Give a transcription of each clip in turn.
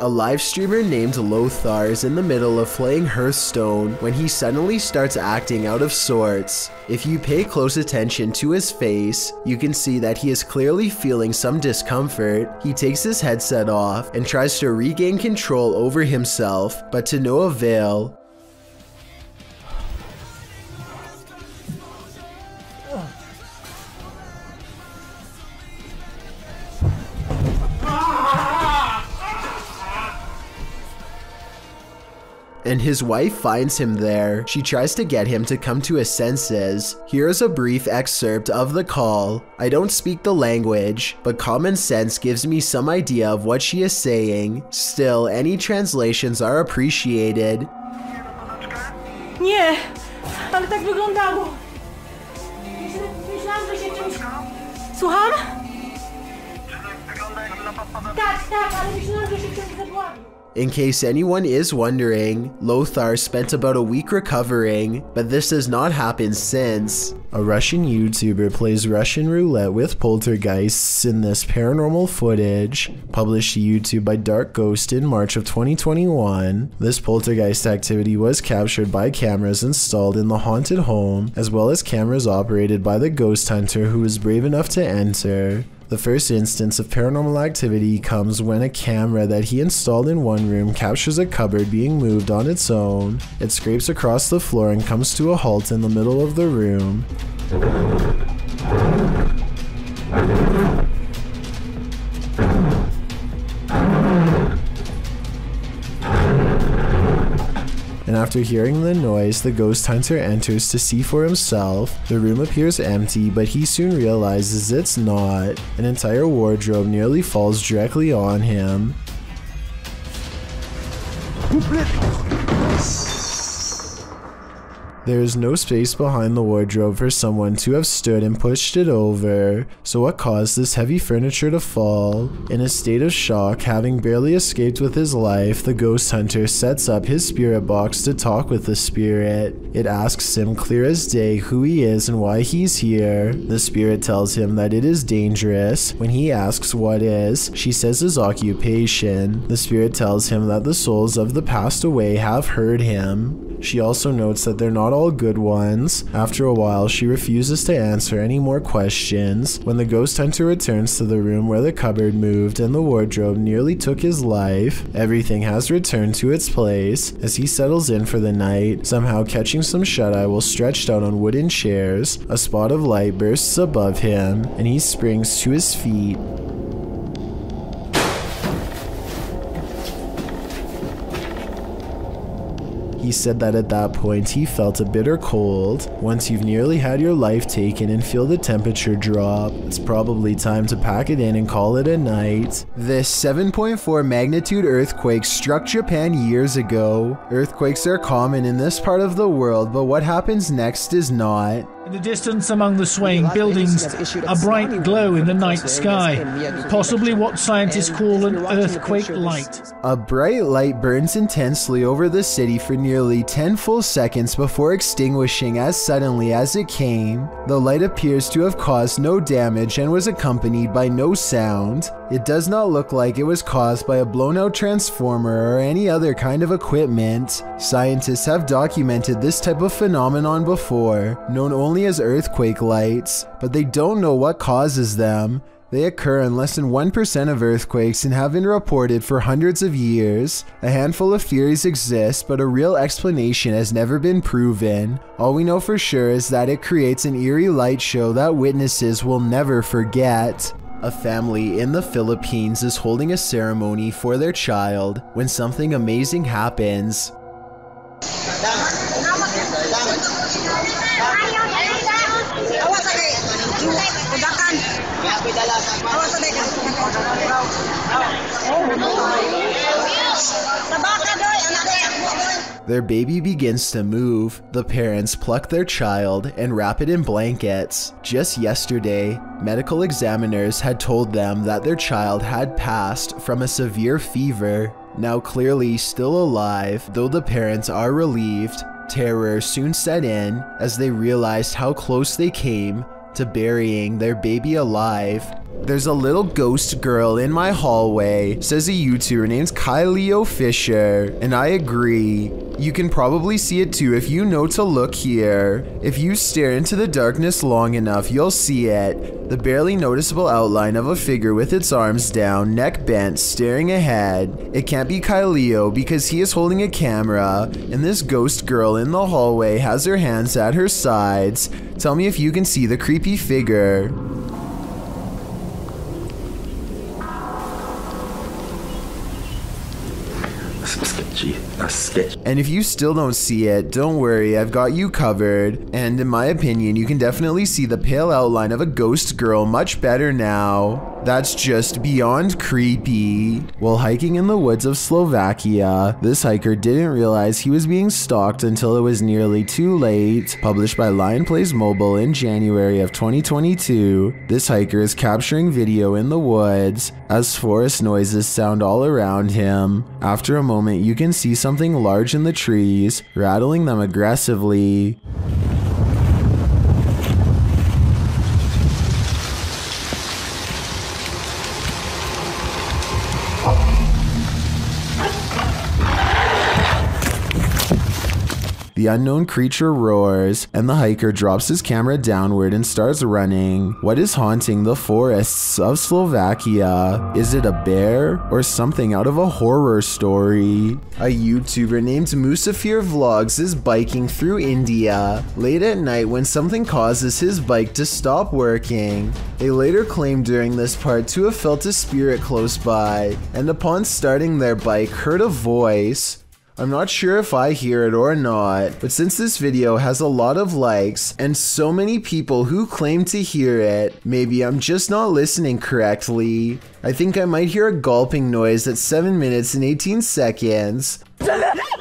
A live streamer named Lothar is in the middle of playing Hearthstone when he suddenly starts acting out of sorts. If you pay close attention to his face, you can see that he is clearly feeling some discomfort. He takes his headset off and tries to regain control over himself, but to no avail. And his wife finds him there. She tries to get him to come to his senses. Here is a brief excerpt of the call. I don't speak the language, but common sense gives me some idea of what she is saying. Still, any translations are appreciated. Nie, ale tak wyglądało. Myślałam, że się czymś... Słucham? Tak, tak, ale myślałam, że się czymś zadławił. In case anyone is wondering, Lothar spent about a week recovering, but this has not happened since. A Russian YouTuber plays Russian roulette with poltergeists in this paranormal footage, published to YouTube by Dark Ghost in March of 2021. This poltergeist activity was captured by cameras installed in the haunted home, as well as cameras operated by the ghost hunter who was brave enough to enter. The first instance of paranormal activity comes when a camera that he installed in one room captures a cupboard being moved on its own. It scrapes across the floor and comes to a halt in the middle of the room. And after hearing the noise, the ghost hunter enters to see for himself. The room appears empty, but he soon realizes it's not. An entire wardrobe nearly falls directly on him. There is no space behind the wardrobe for someone to have stood and pushed it over, so what caused this heavy furniture to fall? In a state of shock, having barely escaped with his life, the ghost hunter sets up his spirit box to talk with the spirit. It asks him clear as day who he is and why he's here. The spirit tells him that it is dangerous. When he asks what is, she says his occupation. The spirit tells him that the souls of the passed away have heard him. She also notes that they're not all good ones. After a while, she refuses to answer any more questions. When the ghost hunter returns to the room where the cupboard moved and the wardrobe nearly took his life, everything has returned to its place. As he settles in for the night, somehow catching some shut-eye while stretched out on wooden chairs, a spot of light bursts above him, and he springs to his feet. He said that at that point he felt a bitter cold. Once you've nearly had your life taken and feel the temperature drop, it's probably time to pack it in and call it a night. This 7.4 magnitude earthquake struck Japan years ago. Earthquakes are common in this part of the world, but what happens next is not. In the distance among the swaying buildings, a bright glow in the night sky, possibly what scientists call an earthquake light. A bright light burns intensely over the city for nearly 10 full seconds before extinguishing as suddenly as it came. The light appears to have caused no damage and was accompanied by no sound. It does not look like it was caused by a blown out transformer or any other kind of equipment. Scientists have documented this type of phenomenon before, known only as earthquake lights, but they don't know what causes them. They occur in less than 1% of earthquakes and have been reported for hundreds of years. A handful of theories exist, but a real explanation has never been proven. All we know for sure is that it creates an eerie light show that witnesses will never forget. A family in the Philippines is holding a ceremony for their child when something amazing happens. Their baby begins to move. The parents pluck their child and wrap it in blankets. Just yesterday, medical examiners had told them that their child had passed from a severe fever. Now clearly still alive, though the parents are relieved, terror soon set in as they realized how close they came to burying their baby alive. There's a little ghost girl in my hallway, says a YouTuber named Kyleo Fisher, and I agree. You can probably see it too if you know to look here. If you stare into the darkness long enough, you'll see it. The barely noticeable outline of a figure with its arms down, neck bent, staring ahead. It can't be Kyleo because he is holding a camera, and this ghost girl in the hallway has her hands at her sides. Tell me if you can see the creepy figure. And if you still don't see it, don't worry, I've got you covered. And in my opinion, you can definitely see the pale outline of a ghost girl much better now. That's just beyond creepy. While hiking in the woods of Slovakia, this hiker didn't realize he was being stalked until it was nearly too late. Published by Lion Plays Mobile in January of 2022, this hiker is capturing video in the woods as forest noises sound all around him. After a moment, you can see something large in the trees, rattling them aggressively. The unknown creature roars, and the hiker drops his camera downward and starts running. What is haunting the forests of Slovakia? Is it a bear or something out of a horror story? A YouTuber named Musafir Vlogs is biking through India late at night when something causes his bike to stop working. They later claimed during this part to have felt a spirit close by, and upon starting their bike, heard a voice. I'm not sure if I hear it or not, but since this video has a lot of likes and so many people who claim to hear it, maybe I'm just not listening correctly. I think I might hear a gulping noise at 7 minutes and 18 seconds.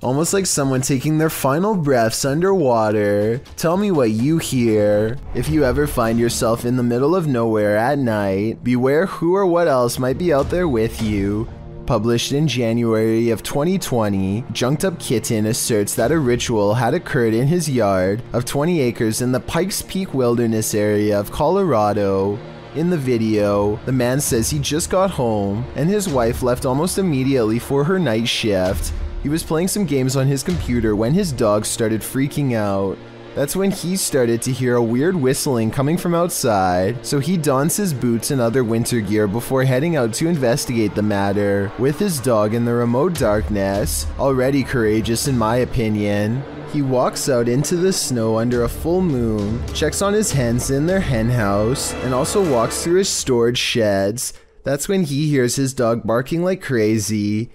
Almost like someone taking their final breaths underwater. Tell me what you hear. If you ever find yourself in the middle of nowhere at night, beware who or what else might be out there with you. Published in January of 2020, Junked Up Kitten asserts that a ritual had occurred in his yard of 20 acres in the Pikes Peak Wilderness area of Colorado. In the video, the man says he just got home and his wife left almost immediately for her night shift. He was playing some games on his computer when his dog started freaking out. That's when he started to hear a weird whistling coming from outside, so he dons his boots and other winter gear before heading out to investigate the matter, with his dog in the remote darkness, already courageous in my opinion. He walks out into the snow under a full moon, checks on his hens in their hen house, and also walks through his storage sheds. That's when he hears his dog barking like crazy.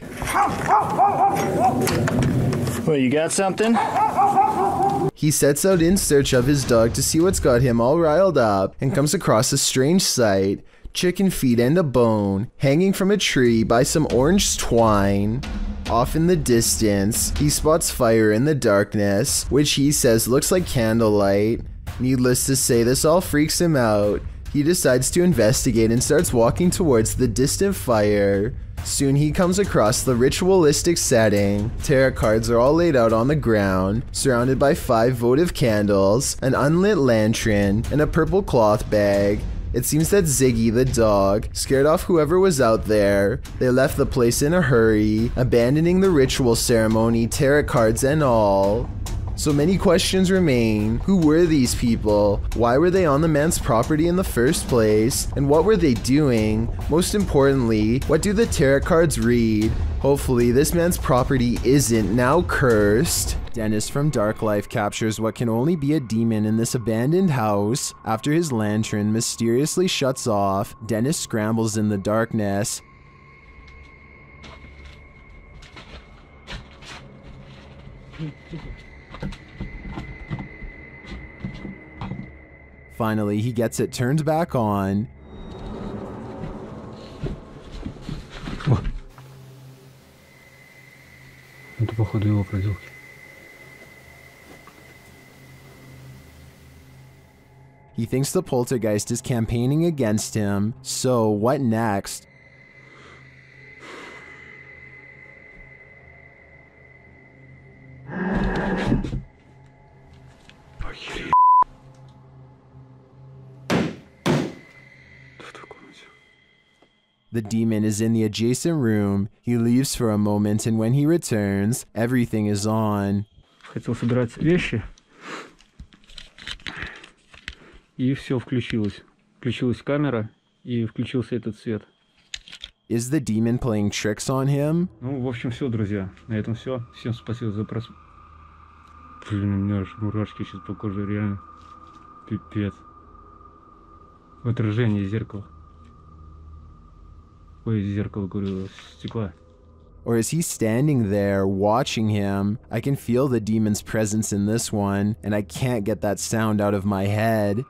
Well, you got something? He sets out in search of his dog to see what's got him all riled up and comes across a strange sight chicken feet and a bone hanging from a tree by some orange twine. Off in the distance, he spots fire in the darkness, which he says looks like candlelight. Needless to say, this all freaks him out. He decides to investigate and starts walking towards the distant fire. Soon he comes across the ritualistic setting. Tarot cards are all laid out on the ground, surrounded by five votive candles, an unlit lantern, and a purple cloth bag. It seems that Ziggy the dog scared off whoever was out there. They left the place in a hurry, abandoning the ritual ceremony, tarot cards and all. So many questions remain. Who were these people? Why were they on the man's property in the first place? And what were they doing? Most importantly, what do the tarot cards read? Hopefully, this man's property isn't now cursed. Dennis from Dark Life captures what can only be a demon in this abandoned house. After his lantern mysteriously shuts off, Dennis scrambles in the darkness. Finally, he gets it turned back on. Это походу его проделки. He thinks the poltergeist is campaigning against him, so what next? demon is in the adjacent room. He leaves for a moment, and when he returns, everything is on. Хотел собирать вещи. И все включилось. Включилась камера и включился этот свет. Is the demon playing tricks on him? Ну, в общем, все, друзья. На этом все. Всем спасибо за просмотр. Блин, у меня аж мурашки сейчас по коже, реально. Пипец. В отражении зеркала. Or is he standing there watching him? I can feel the demon's presence in this one, and I can't get that sound out of my head.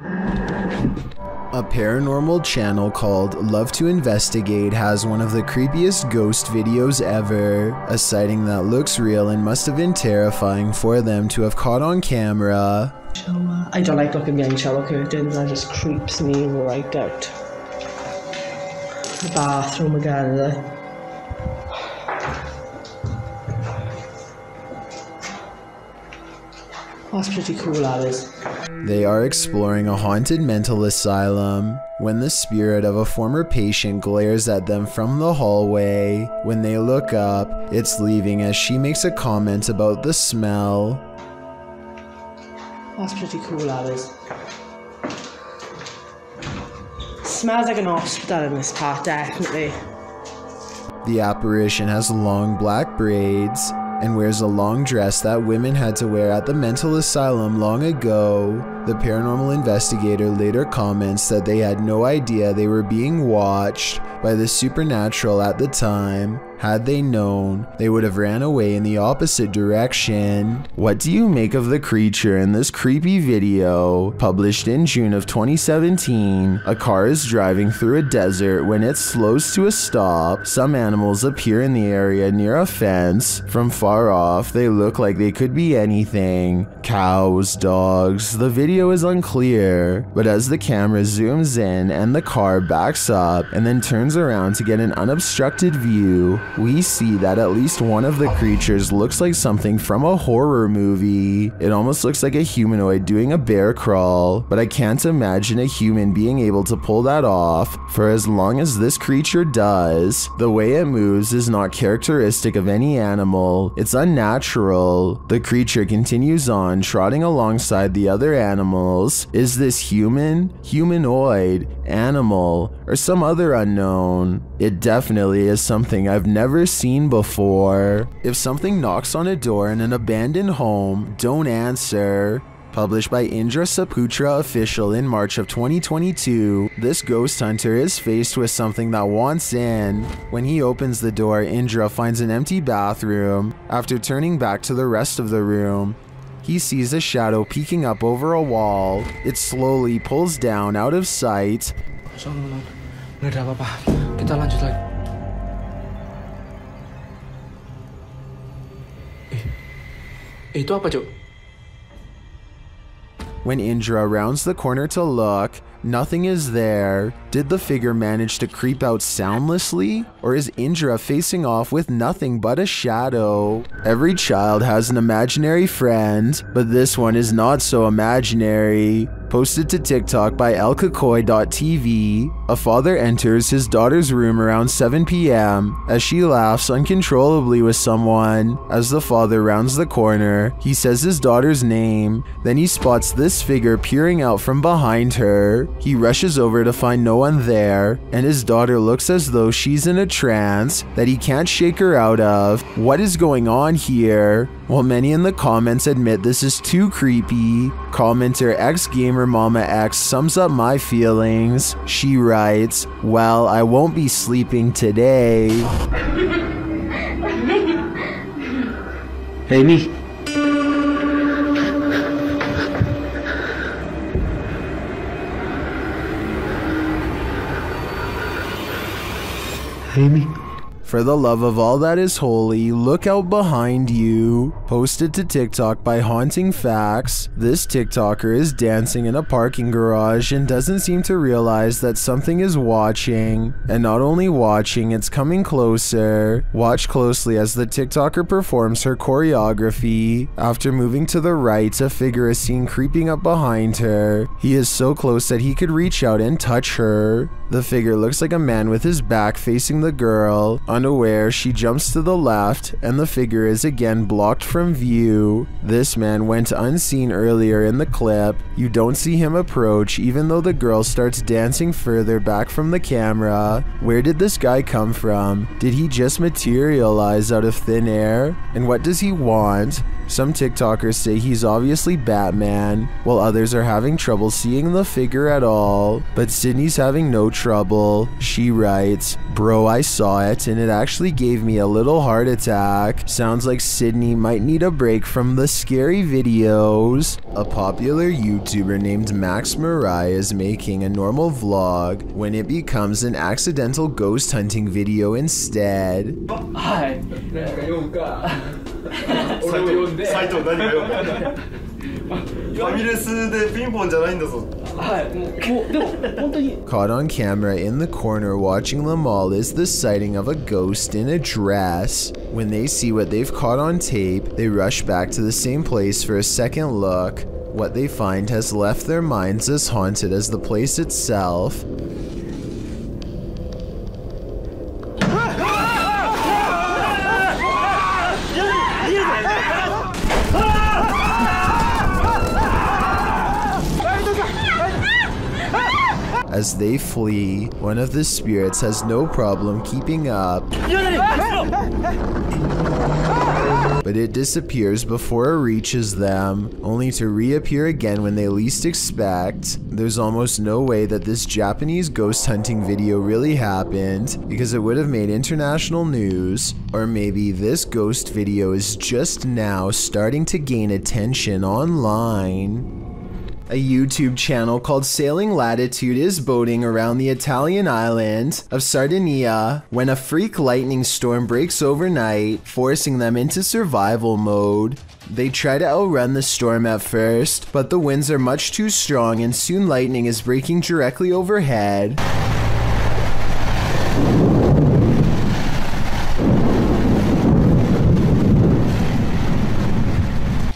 A paranormal channel called Love to Investigate has one of the creepiest ghost videos ever. A sighting that looks real and must have been terrifying for them to have caught on camera. I don't like looking behind shower curtains, that just creeps me right out. The bathroom again, is it? That's pretty cool, that is. They are exploring a haunted mental asylum when the spirit of a former patient glares at them from the hallway. When they look up, it's leaving as she makes a comment about the smell. That's pretty cool, that is. Smells like an hospital in this part, definitely. The apparition has long black braids and wears a long dress that women had to wear at the mental asylum long ago. The paranormal investigator later comments that they had no idea they were being watched by the supernatural at the time. Had they known, they would have ran away in the opposite direction. What do you make of the creature in this creepy video? Published in June of 2017, a car is driving through a desert when it slows to a stop. Some animals appear in the area near a fence. From far off, they look like they could be anything cows, dogs. The video is unclear, but as the camera zooms in and the car backs up and then turns around to get an unobstructed view, we see that at least one of the creatures looks like something from a horror movie. It almost looks like a humanoid doing a bear crawl, but I can't imagine a human being able to pull that off for as long as this creature does. The way it moves is not characteristic of any animal, it's unnatural. The creature continues on, trotting alongside the other animals. Is this human, humanoid, animal, or some other unknown? It definitely is something I've never seen before. If something knocks on a door in an abandoned home, don't answer. Published by Indra Saputra Official in March of 2022, this ghost hunter is faced with something that wants in. When he opens the door, Indra finds an empty bathroom. After turning back to the rest of the room, he sees a shadow peeking up over a wall. It slowly pulls down out of sight. Eh? When Indra rounds the corner to look, nothing is there. Did the figure manage to creep out soundlessly? Or is Indra facing off with nothing but a shadow? Every child has an imaginary friend, but this one is not so imaginary. Posted to TikTok by elkakoi.tv, a father enters his daughter's room around 7 p.m. as she laughs uncontrollably with someone. As the father rounds the corner, he says his daughter's name, then he spots this figure peering out from behind her. He rushes over to find no one there, and his daughter looks as though she's in a trance that he can't shake her out of. What is going on here? While many in the comments admit this is too creepy, commenter X Gamer Mama X sums up my feelings. She writes, Well, I won't be sleeping today. Hey, me. For the love of all that is holy, look out behind you. Posted to TikTok by Haunting Facts, this TikToker is dancing in a parking garage and doesn't seem to realize that something is watching. And not only watching, it's coming closer. Watch closely as the TikToker performs her choreography. After moving to the right, a figure is seen creeping up behind her. He is so close that he could reach out and touch her. The figure looks like a man with his back facing the girl. Unaware, she jumps to the left, and the figure is again blocked from view. This man went unseen earlier in the clip. You don't see him approach, even though the girl starts dancing further back from the camera. Where did this guy come from? Did he just materialize out of thin air? And what does he want? Some TikTokers say he's obviously Batman, while others are having trouble seeing the figure at all. But Sydney's having no trouble. She writes, Bro, I saw it and it actually gave me a little heart attack. Sounds like Sydney might need a break from the scary videos. A popular YouTuber named Max Mariah is making a normal vlog when it becomes an accidental ghost hunting video instead. サイト何がよファミレスでピンポンじゃないんだぞ Caught on camera in the corner watching them all is the sighting of a ghost in a dress. When they see what they've caught on tape, they rush back to the same place for a second look. What they find has left their minds as haunted as the place itself. As they flee, one of the spirits has no problem keeping up. But it disappears before it reaches them, only to reappear again when they least expect. There's almost no way that this Japanese ghost hunting video really happened, because it would have made international news. Or maybe this ghost video is just now starting to gain attention online. A YouTube channel called Sailing Latitude is boating around the Italian island of Sardinia when a freak lightning storm breaks overnight, forcing them into survival mode. They try to outrun the storm at first, but the winds are much too strong and soon lightning is breaking directly overhead.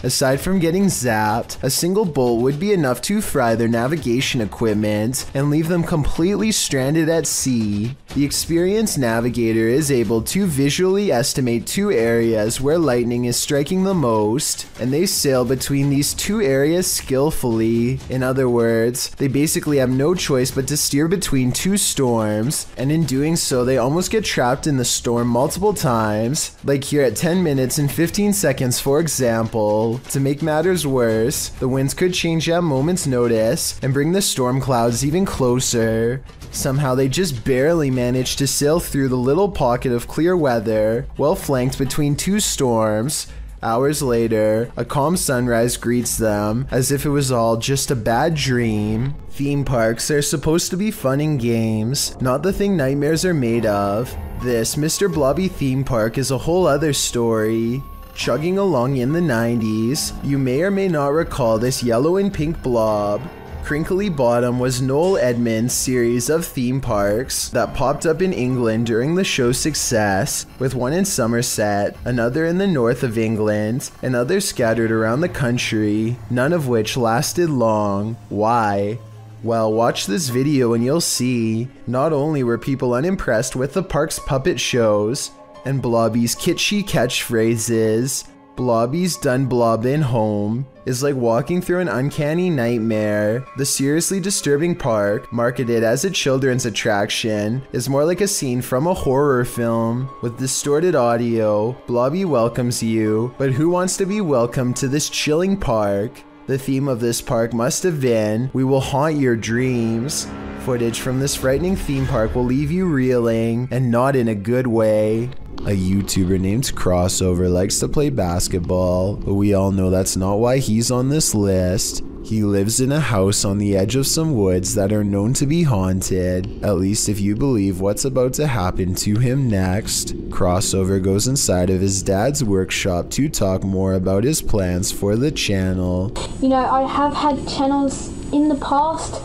Aside from getting zapped, a single bolt would be enough to fry their navigation equipment and leave them completely stranded at sea. The experienced navigator is able to visually estimate two areas where lightning is striking the most, and they sail between these two areas skillfully. In other words, they basically have no choice but to steer between two storms, and in doing so, they almost get trapped in the storm multiple times, like here at 10 minutes and 15 seconds, for example. To make matters worse, the winds could change at a moment's notice and bring the storm clouds even closer. Somehow they just barely managed to sail through the little pocket of clear weather, well flanked between two storms. Hours later, a calm sunrise greets them as if it was all just a bad dream. Theme parks are supposed to be fun and games, not the thing nightmares are made of. This Mr. Blobby theme park is a whole other story. Chugging along in the 90s, you may or may not recall this yellow and pink blob. Crinkly Bottom was Noel Edmonds' series of theme parks that popped up in England during the show's success, with one in Somerset, another in the north of England, and others scattered around the country, none of which lasted long. Why? Well, watch this video and you'll see. Not only were people unimpressed with the park's puppet shows, and Blobby's kitschy catchphrases, Blobby's done blobbing home, is like walking through an uncanny nightmare. The seriously disturbing park, marketed as a children's attraction, is more like a scene from a horror film. With distorted audio, Blobby welcomes you, but who wants to be welcomed to this chilling park? The theme of this park must have been, We will haunt your dreams. Footage from this frightening theme park will leave you reeling, and not in a good way. A YouTuber named Crossover likes to play basketball, but we all know that's not why he's on this list. He lives in a house on the edge of some woods that are known to be haunted, at least if you believe what's about to happen to him next. Crossover goes inside of his dad's workshop to talk more about his plans for the channel. You know, I have had channels in the past,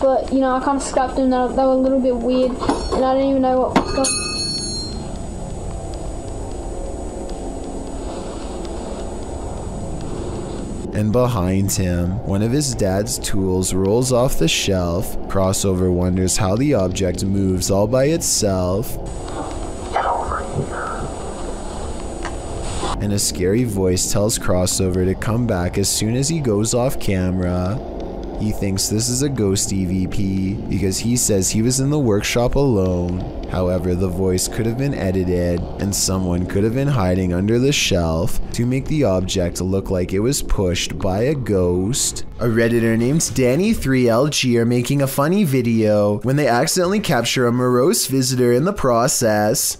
but you know, I kind of scrapped them. They were, a little bit weird, and I don't even know what. what and behind him, one of his dad's tools rolls off the shelf. Crossover wonders how the object moves all by itself. And a scary voice tells Crossover to come back as soon as he goes off camera. He thinks this is a ghost EVP because he says he was in the workshop alone. However, the voice could have been edited and someone could have been hiding under the shelf to make the object look like it was pushed by a ghost. A redditor named Danny3LG are making a funny video when they accidentally capture a morose visitor in the process.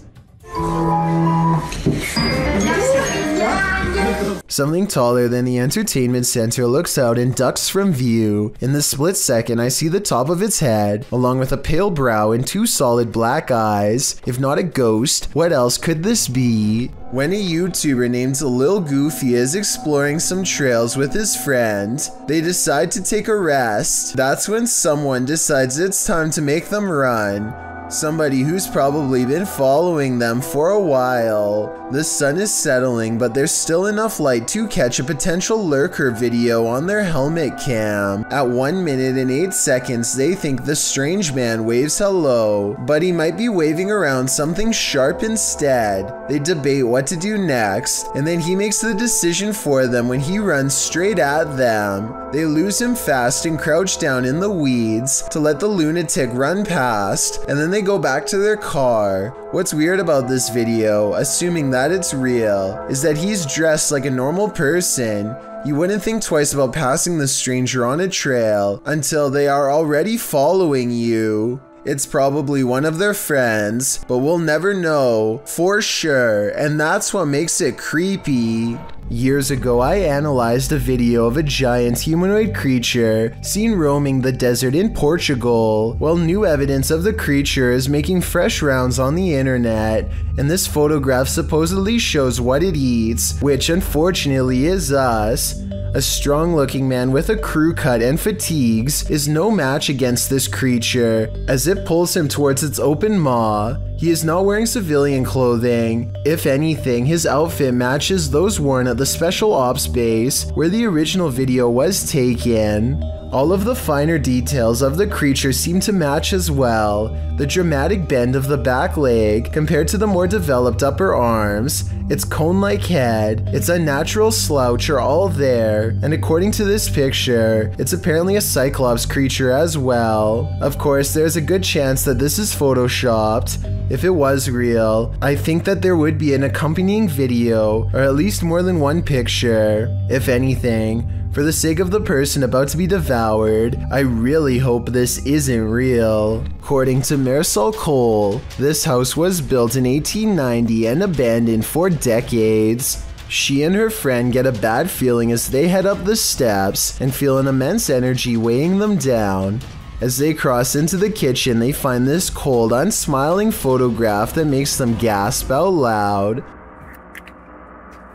Something taller than the entertainment center looks out and ducks from view. In the split second, I see the top of its head, along with a pale brow and two solid black eyes. If not a ghost, what else could this be? When a YouTuber named Lil Goofy is exploring some trails with his friend, they decide to take a rest. That's when someone decides it's time to make them run. Somebody who's probably been following them for a while. The sun is settling, but there's still enough light to catch a potential lurker video on their helmet cam. At 1 minute and 8 seconds, they think the strange man waves hello, but he might be waving around something sharp instead. They debate what to do next, and then he makes the decision for them when he runs straight at them. They lose him fast and crouch down in the weeds to let the lunatic run past, and then they go back to their car. What's weird about this video, assuming that it's real, is that he's dressed like a normal person. You wouldn't think twice about passing the stranger on a trail until they are already following you. It's probably one of their friends, but we'll never know for sure, and that's what makes it creepy. Years ago, I analyzed a video of a giant humanoid creature seen roaming the desert in Portugal. Well, new evidence of the creature is making fresh rounds on the internet, and this photograph supposedly shows what it eats, which unfortunately is us. A strong looking man with a crew cut and fatigues is no match against this creature as it pulls him towards its open maw. He is not wearing civilian clothing. If anything, his outfit matches those worn at the Special Ops base where the original video was taken. All of the finer details of the creature seem to match as well. The dramatic bend of the back leg compared to the more developed upper arms, its cone-like head, its unnatural slouch are all there, and according to this picture, it's apparently a Cyclops creature as well. Of course, there's a good chance that this is photoshopped. If it was real, I think that there would be an accompanying video, or at least more than one picture. If anything, for the sake of the person about to be devoured, I really hope this isn't real. According to Marisol Cole, this house was built in 1890 and abandoned for decades. She and her friend get a bad feeling as they head up the steps and feel an immense energy weighing them down. As they cross into the kitchen, they find this cold, unsmiling photograph that makes them gasp out loud.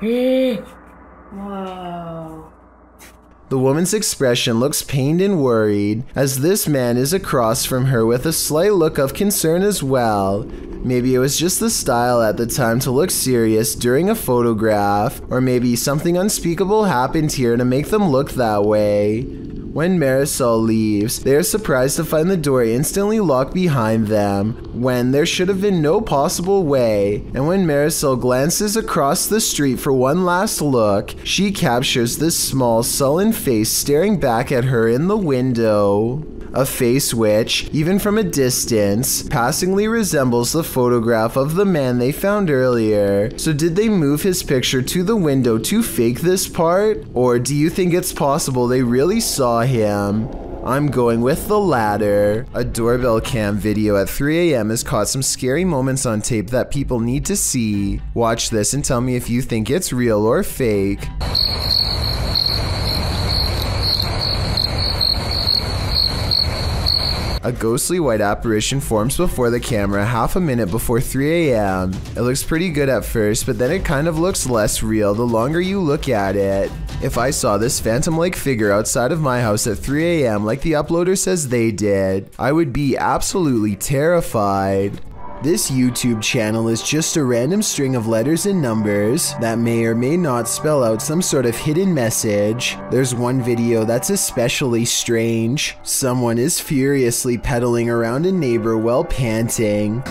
Wow. The woman's expression looks pained and worried, as this man is across from her with a slight look of concern as well. Maybe it was just the style at the time to look serious during a photograph, or maybe something unspeakable happened here to make them look that way. When Marisol leaves, they are surprised to find the door instantly locked behind them, when there should have been no possible way. And when Marisol glances across the street for one last look, she captures this small, sullen face staring back at her in the window. A face which, even from a distance, passingly resembles the photograph of the man they found earlier. So, did they move his picture to the window to fake this part? Or do you think it's possible they really saw him? I'm going with the latter. A doorbell cam video at 3 a.m. has caught some scary moments on tape that people need to see. Watch this and tell me if you think it's real or fake. A ghostly white apparition forms before the camera half a minute before 3 a.m. It looks pretty good at first, but then it kind of looks less real the longer you look at it. If I saw this phantom like figure outside of my house at 3 a.m., like the uploader says they did, I would be absolutely terrified. This YouTube channel is just a random string of letters and numbers that may or may not spell out some sort of hidden message. There's one video that's especially strange. Someone is furiously pedaling around a neighbor while panting.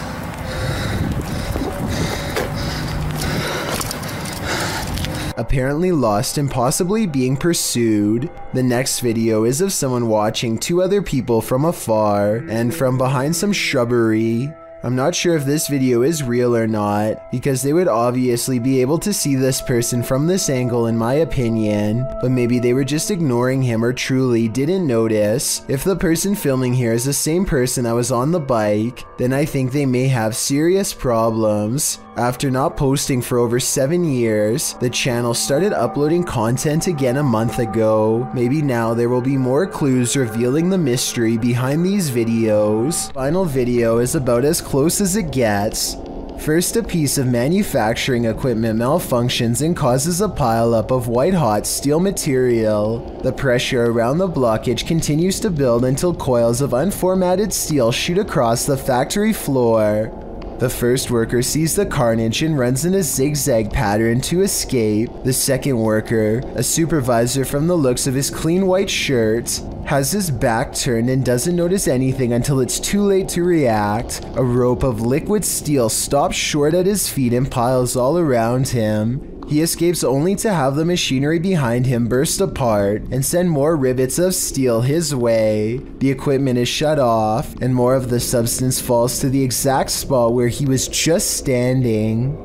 apparently lost and possibly being pursued. The next video is of someone watching two other people from afar and from behind some shrubbery. I'm not sure if this video is real or not, because they would obviously be able to see this person from this angle in my opinion, but maybe they were just ignoring him or truly didn't notice. If the person filming here is the same person that was on the bike, then I think they may have serious problems. After not posting for over 7 years, the channel started uploading content again a month ago. Maybe now there will be more clues revealing the mystery behind these videos. Final video is about as close as it gets. First, a piece of manufacturing equipment malfunctions and causes a pileup of white hot steel material. The pressure around the blockage continues to build until coils of unformatted steel shoot across the factory floor. The first worker sees the carnage and runs in a zigzag pattern to escape. The second worker, a supervisor from the looks of his clean white shirt, has his back turned and doesn't notice anything until it's too late to react. A rope of liquid steel stops short at his feet and piles all around him. He escapes only to have the machinery behind him burst apart and send more rivets of steel his way. The equipment is shut off, and more of the substance falls to the exact spot where he was just standing.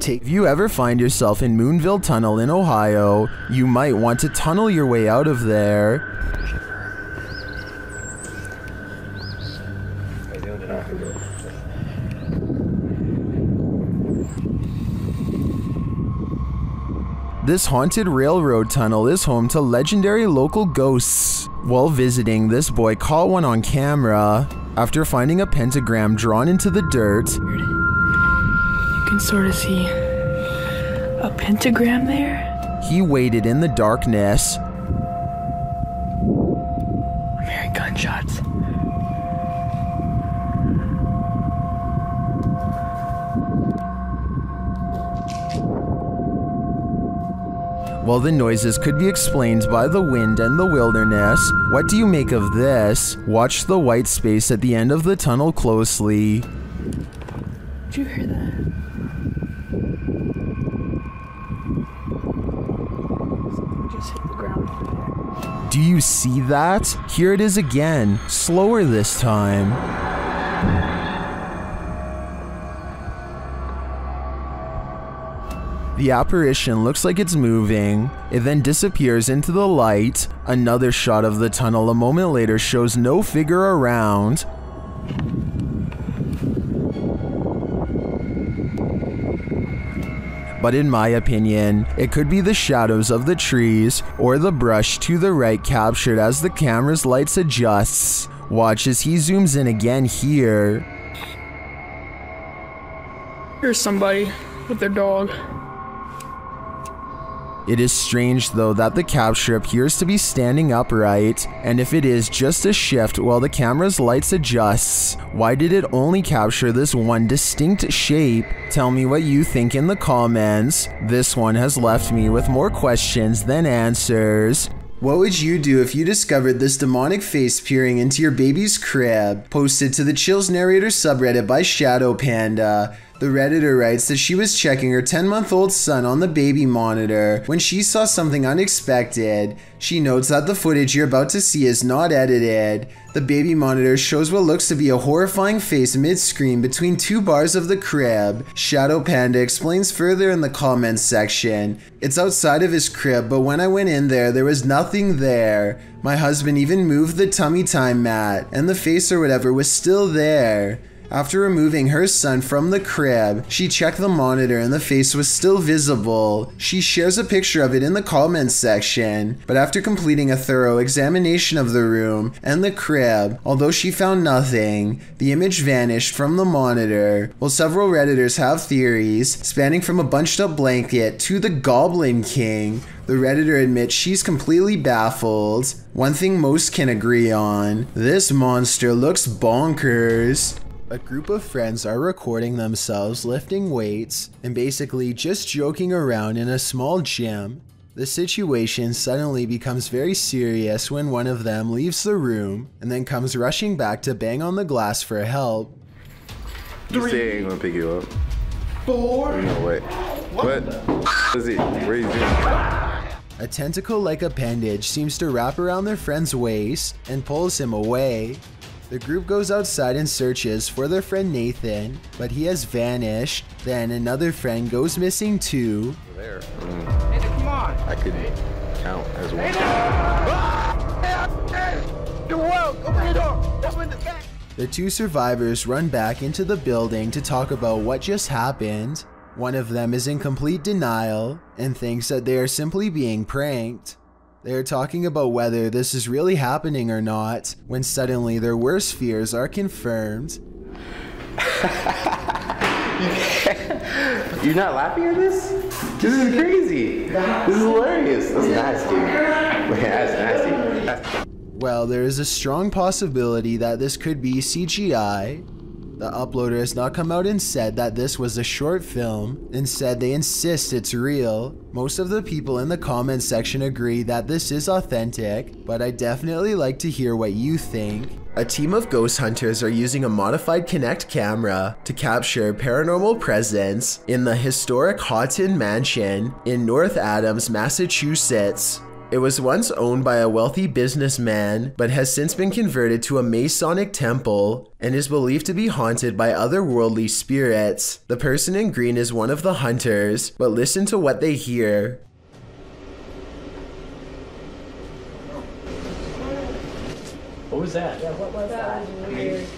If you ever find yourself in Moonville Tunnel in Ohio, you might want to tunnel your way out of there. This haunted railroad tunnel is home to legendary local ghosts. While visiting, this boy caught one on camera. After finding a pentagram drawn into the dirt, You can sort of see a pentagram there. he waited in the darkness. I'm hearing gunshots. While the noises could be explained by the wind and the wilderness, what do you make of this? Watch the white space at the end of the tunnel closely. Did you hear that? Just the ground. Do you see that? Here it is again, slower this time. The apparition looks like it's moving. It then disappears into the light. Another shot of the tunnel a moment later shows no figure around. But in my opinion, it could be the shadows of the trees or the brush to the right captured as the camera's lights adjusts. Watch as he zooms in again here. Here's somebody with their dog. It is strange though that the capture appears to be standing upright, and if it is just a shift while the camera's lights adjusts, why did it only capture this one distinct shape? Tell me what you think in the comments. This one has left me with more questions than answers. What would you do if you discovered this demonic face peering into your baby's crib? Posted to the Chills Narrator subreddit by Shadow Panda. The Redditor writes that she was checking her 10 month old son on the baby monitor when she saw something unexpected. She notes that the footage you're about to see is not edited. The baby monitor shows what looks to be a horrifying face mid screen between two bars of the crib. Shadow Panda explains further in the comments section. It's outside of his crib, but when I went in there, there was nothing there. My husband even moved the tummy time mat, and the face or whatever was still there. After removing her son from the crib, she checked the monitor and the face was still visible. She shares a picture of it in the comments section, but after completing a thorough examination of the room and the crib, although she found nothing, the image vanished from the monitor. While several Redditors have theories, spanning from a bunched up blanket to the Goblin King, the Redditor admits she's completely baffled. One thing most can agree on this monster looks bonkers. A group of friends are recording themselves lifting weights and basically just joking around in a small gym. The situation suddenly becomes very serious when one of them leaves the room and then comes rushing back to bang on the glass for help. You say I ain't gonna pick you up. Four. No way. What? What is it? Where is it? A tentacle like appendage seems to wrap around their friend's waist and pulls him away. The group goes outside and searches for their friend Nathan, but he has vanished. Then another friend goes missing too. There. Mm. come on. I could count as one. The two survivors run back into the building to talk about what just happened. One of them is in complete denial and thinks that they are simply being pranked. They are talking about whether this is really happening or not when suddenly their worst fears are confirmed. You're not laughing at this? This is crazy. This is hilarious. That's nasty. That's nasty. That's Well, there is a strong possibility that this could be CGI. The uploader has not come out and said that this was a short film. Instead, they insist it's real. Most of the people in the comments section agree that this is authentic, but I definitely like to hear what you think. A team of ghost hunters are using a modified Kinect camera to capture paranormal presence in the historic Houghton Mansion in North Adams, Massachusetts. It was once owned by a wealthy businessman, but has since been converted to a Masonic temple and is believed to be haunted by otherworldly spirits. The person in green is one of the hunters, but listen to what they hear. What was that? Yeah, what was that?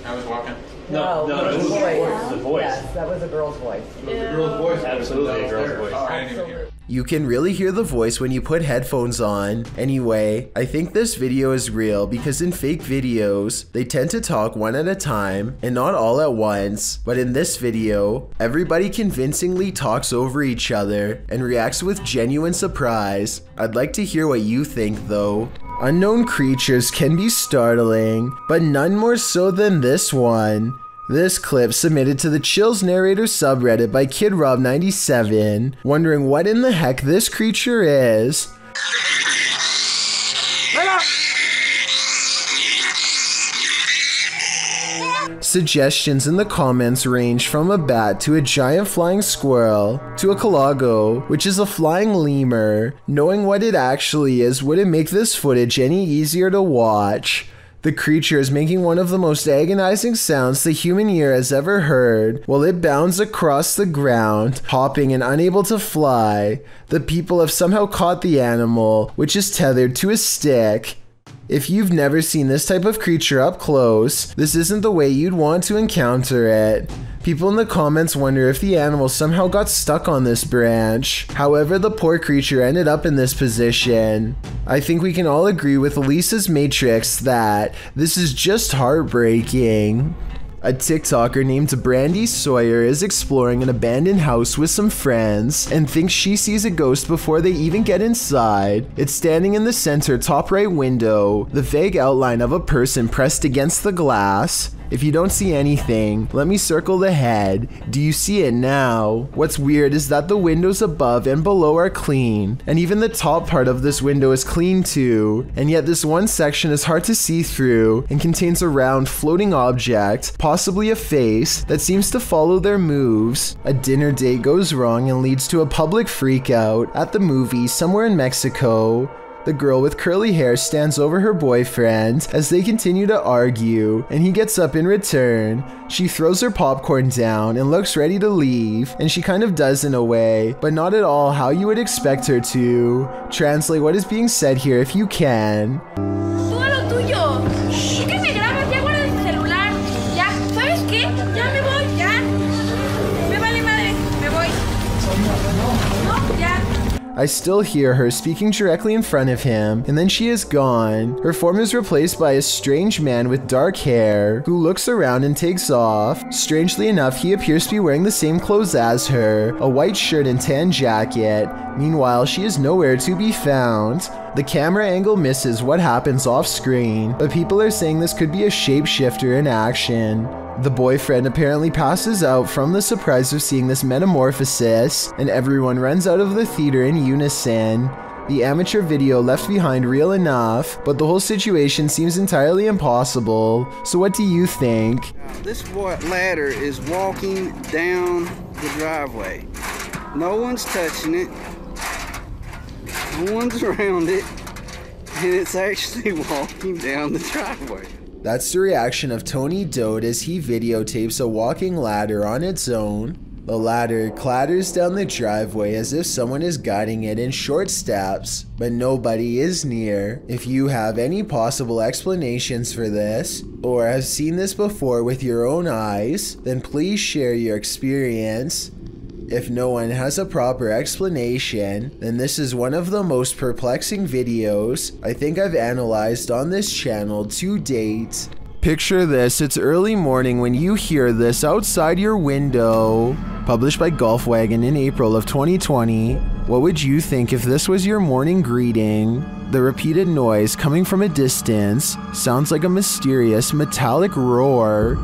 I was walking. No, no, it it was was a voice. It was a voice. Yes, that was a girl's voice. It was a girl's voice. Absolutely a girl's voice. Oh, I didn't even hear it. You can really hear the voice when you put headphones on. Anyway, I think this video is real because in fake videos, they tend to talk one at a time and not all at once. But in this video, everybody convincingly talks over each other and reacts with genuine surprise. I'd like to hear what you think though. Unknown creatures can be startling, but none more so than this one. This clip submitted to the Chills Narrator subreddit by KidRob97, wondering what in the heck this creature is. Suggestions in the comments range from a bat to a giant flying squirrel to a colugo, which is a flying lemur. Knowing what it actually is wouldn't make this footage any easier to watch. The creature is making one of the most agonizing sounds the human ear has ever heard while it bounds across the ground, hopping and unable to fly. The people have somehow caught the animal, which is tethered to a stick. If you've never seen this type of creature up close, this isn't the way you'd want to encounter it. People in the comments wonder if the animal somehow got stuck on this branch. However, the poor creature ended up in this position. I think we can all agree with Lisa's Matrix that this is just heartbreaking. A TikToker named Brandy Sawyer is exploring an abandoned house with some friends and thinks she sees a ghost before they even get inside. It's standing in the center top right window, the vague outline of a person pressed against the glass. If you don't see anything, let me circle the head. Do you see it now? What's weird is that the windows above and below are clean, and even the top part of this window is clean too, and yet this one section is hard to see through and contains a round floating object, possibly a face, that seems to follow their moves. A dinner date goes wrong and leads to a public freakout at the movie somewhere in Mexico. The girl with curly hair stands over her boyfriend as they continue to argue, and he gets up in return. She throws her popcorn down and looks ready to leave, and she kind of does in a way, but not at all how you would expect her to. Translate what is being said here if you can. I still hear her speaking directly in front of him, and then she is gone. Her form is replaced by a strange man with dark hair who looks around and takes off. Strangely enough, he appears to be wearing the same clothes as her a white shirt and tan jacket. Meanwhile, she is nowhere to be found. The camera angle misses what happens off screen, but people are saying this could be a shapeshifter in action. The boyfriend apparently passes out from the surprise of seeing this metamorphosis, and everyone runs out of the theater in unison. The amateur video left behind real enough, but the whole situation seems entirely impossible. So, what do you think? This ladder is walking down the driveway. No one's touching it. One's around it. And it's actually walking down the driveway. That's the reaction of Tony Dode as he videotapes a walking ladder on its own. The ladder clatters down the driveway as if someone is guiding it in short steps, but nobody is near. If you have any possible explanations for this, or have seen this before with your own eyes, then please share your experience. If no one has a proper explanation, then this is one of the most perplexing videos I think I've analyzed on this channel to date. Picture this, it's early morning when you hear this outside your window. Published by Golfwagon in April of 2020. What would you think if this was your morning greeting? The repeated noise coming from a distance sounds like a mysterious metallic roar.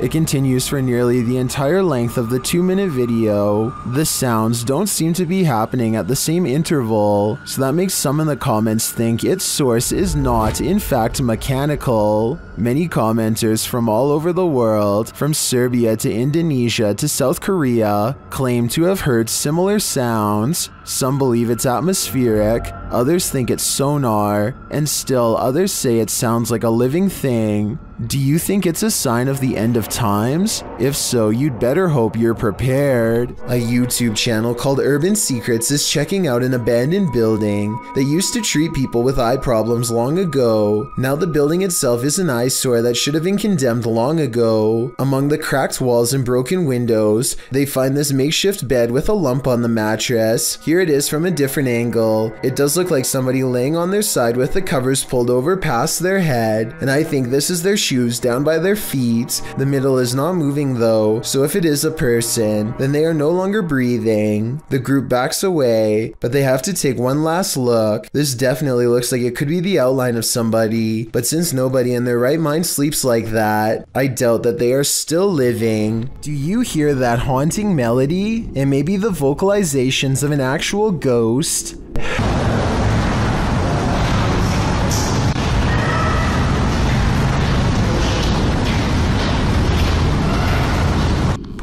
It continues for nearly the entire length of the two minute video. The sounds don't seem to be happening at the same interval, so that makes some in the comments think its source is not, in fact, mechanical. Many commenters from all over the world, from Serbia to Indonesia to South Korea, claim to have heard similar sounds. Some believe it's atmospheric, others think it's sonar, and still others say it sounds like a living thing. Do you think it's a sign of the end of times? If so, you'd better hope you're prepared. A YouTube channel called Urban Secrets is checking out an abandoned building that used to treat people with eye problems long ago. Now the building itself is an eyesore that should have been condemned long ago. Among the cracked walls and broken windows, they find this makeshift bed with a lump on the mattress. Here it is from a different angle. It does look like somebody laying on their side with the covers pulled over past their head, and I think this is their shoes down by their feet. The middle is not moving though, so if it is a person, then they are no longer breathing. The group backs away, but they have to take one last look. This definitely looks like it could be the outline of somebody, but since nobody in their right mind sleeps like that, I doubt that they are still living. Do you hear that haunting melody? It may be the vocalizations of an actual ghost.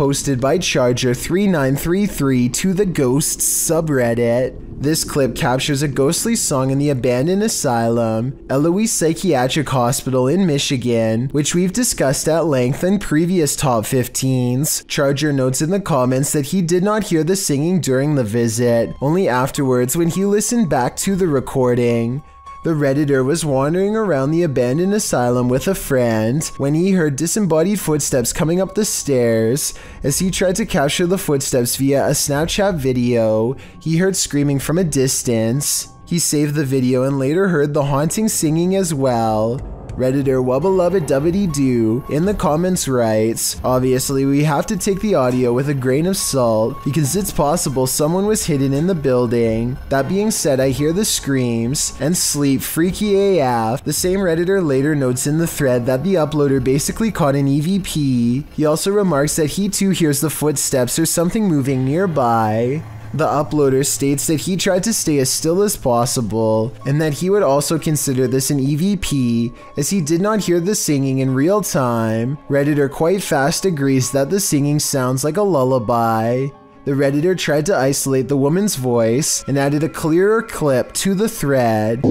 Posted by Charger3933 to the Ghosts subreddit. This clip captures a ghostly song in the abandoned asylum, Eloise Psychiatric Hospital in Michigan, which we've discussed at length in previous top 15s. Charger notes in the comments that he did not hear the singing during the visit, only afterwards when he listened back to the recording. The Redditor was wandering around the abandoned asylum with a friend when he heard disembodied footsteps coming up the stairs. As he tried to capture the footsteps via a Snapchat video, he heard screaming from a distance. He saved the video and later heard the haunting singing as well. Redditor Doo in the comments writes, Obviously, we have to take the audio with a grain of salt because it's possible someone was hidden in the building. That being said, I hear the screams and sleep freaky AF. The same Redditor later notes in the thread that the uploader basically caught an EVP. He also remarks that he too hears the footsteps or something moving nearby. The uploader states that he tried to stay as still as possible, and that he would also consider this an EVP, as he did not hear the singing in real time. Redditor quite fast agrees that the singing sounds like a lullaby. The Redditor tried to isolate the woman's voice and added a clearer clip to the thread.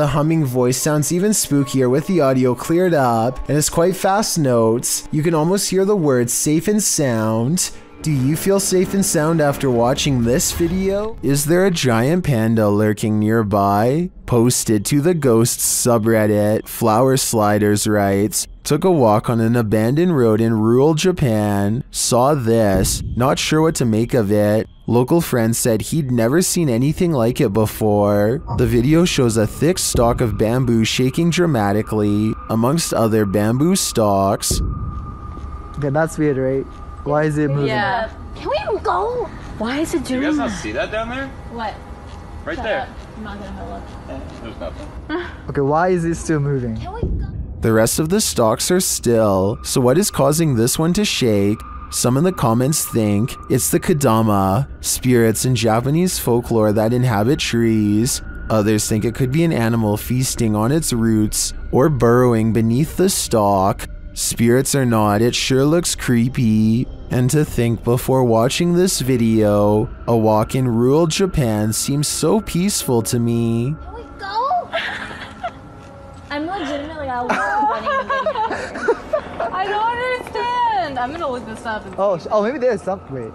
The humming voice sounds even spookier with the audio cleared up, and it's quite fast notes. You can almost hear the words safe and sound. Do you feel safe and sound after watching this video? Is there a giant panda lurking nearby? Posted to the Ghosts subreddit, Flower Sliders writes, Took a walk on an abandoned road in rural Japan, saw this, not sure what to make of it. Local friend said he'd never seen anything like it before. The video shows a thick stalk of bamboo shaking dramatically, amongst other bamboo stalks. Okay, that's weird, right? Why is it moving? Yeah. Can we go? Why is it doing that? You guys not see that down there? What? Right Shut there. up. I'm not gonna look. Eh, there's nothing. Okay, why is it still moving? The rest of the stalks are still, so what is causing this one to shake? Some in the comments think it's the Kodama, spirits in Japanese folklore that inhabit trees. Others think it could be an animal feasting on its roots or burrowing beneath the stalk. Spirits or not, it sure looks creepy. And to think before watching this video, a walk in rural Japan seems so peaceful to me. Go! I'm legitimately I love running. I don't understand. I'm gonna look this up. And Oh, oh, maybe there's some. Wait,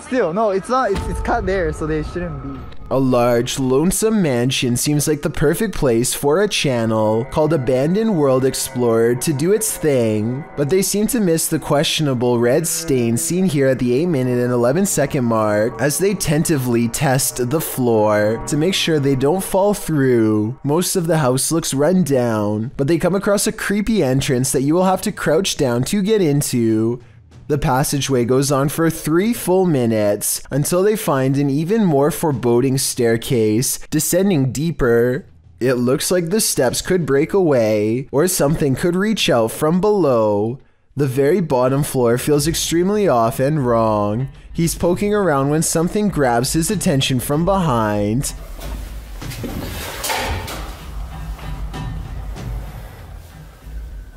still no, it's not. It's, it's cut there, so they shouldn't be. A large, lonesome mansion seems like the perfect place for a channel called Abandoned World Explorer to do its thing, but they seem to miss the questionable red stain seen here at the 8 minute and 11 second mark as they tentatively test the floor to make sure they don't fall through. Most of the house looks run down, but they come across a creepy entrance that you will have to crouch down to get into. The passageway goes on for three full minutes until they find an even more foreboding staircase descending deeper. It looks like the steps could break away or something could reach out from below. The very bottom floor feels extremely off and wrong. He's poking around when something grabs his attention from behind.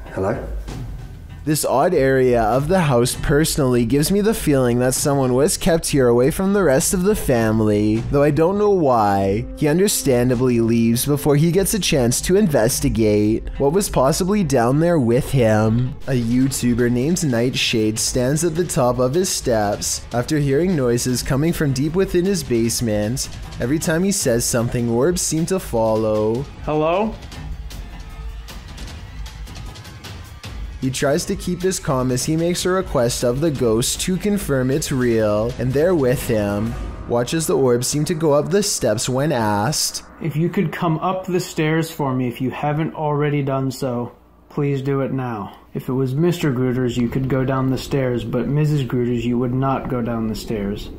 Hello? This odd area of the house personally gives me the feeling that someone was kept here away from the rest of the family, though I don't know why. He understandably leaves before he gets a chance to investigate what was possibly down there with him. A YouTuber named Nightshade stands at the top of his steps after hearing noises coming from deep within his basement. Every time he says something, orbs seem to follow. Hello? He tries to keep his calm as he makes a request of the ghost to confirm it's real, and they're with him. Watches the orb seem to go up the steps when asked. If you could come up the stairs for me if you haven't already done so, please do it now. If it was Mr. Grooters, you could go down the stairs, but Mrs. Grooters, you would not go down the stairs.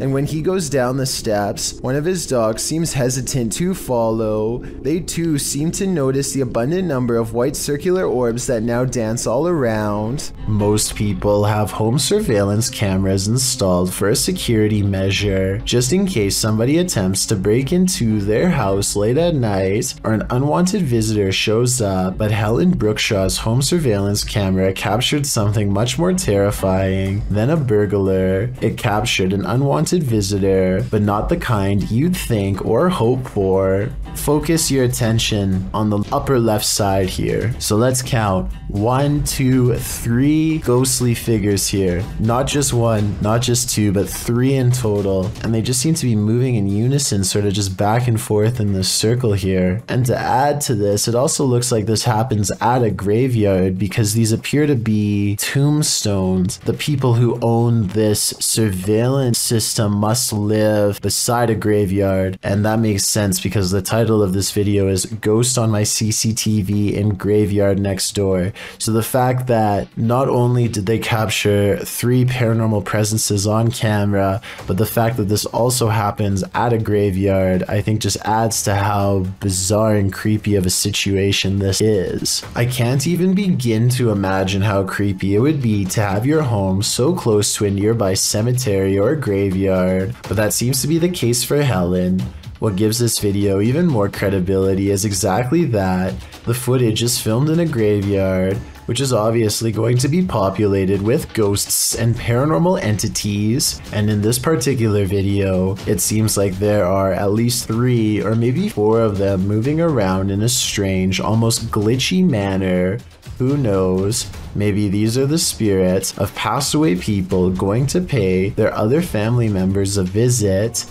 And when he goes down the steps, one of his dogs seems hesitant to follow. They too seem to notice the abundant number of white circular orbs that now dance all around. Most people have home surveillance cameras installed for a security measure, just in case somebody attempts to break into their house late at night or an unwanted visitor shows up. But Helen Brookshaw's home surveillance camera captured something much more terrifying than a burglar. It captured an unwanted visitor, but not the kind you'd think or hope for. Focus your attention on the upper left side here. So let's count. One, two, three ghostly figures here. Not just one, not just two, but three in total. And they just seem to be moving in unison, sort of just back and forth in this circle here. And to add to this, it also looks like this happens at a graveyard because these appear to be tombstones. The people who own this surveillance system must live beside a graveyard. And that makes sense because the title of this video is Ghost on My CCTV in Graveyard Next Door. So the fact that not only did they capture three paranormal presences on camera, but the fact that this also happens at a graveyard, I think just adds to how bizarre and creepy of a situation this is. I can't even begin to imagine how creepy it would be to have your home so close to a nearby cemetery or graveyard, but that seems to be the case for Helen. What gives this video even more credibility is exactly that. The footage is filmed in a graveyard, which is obviously going to be populated with ghosts and paranormal entities. And in this particular video, it seems like there are at least three or maybe four of them moving around in a strange, almost glitchy manner. Who knows? Maybe these are the spirits of passed away people going to pay their other family members a visit.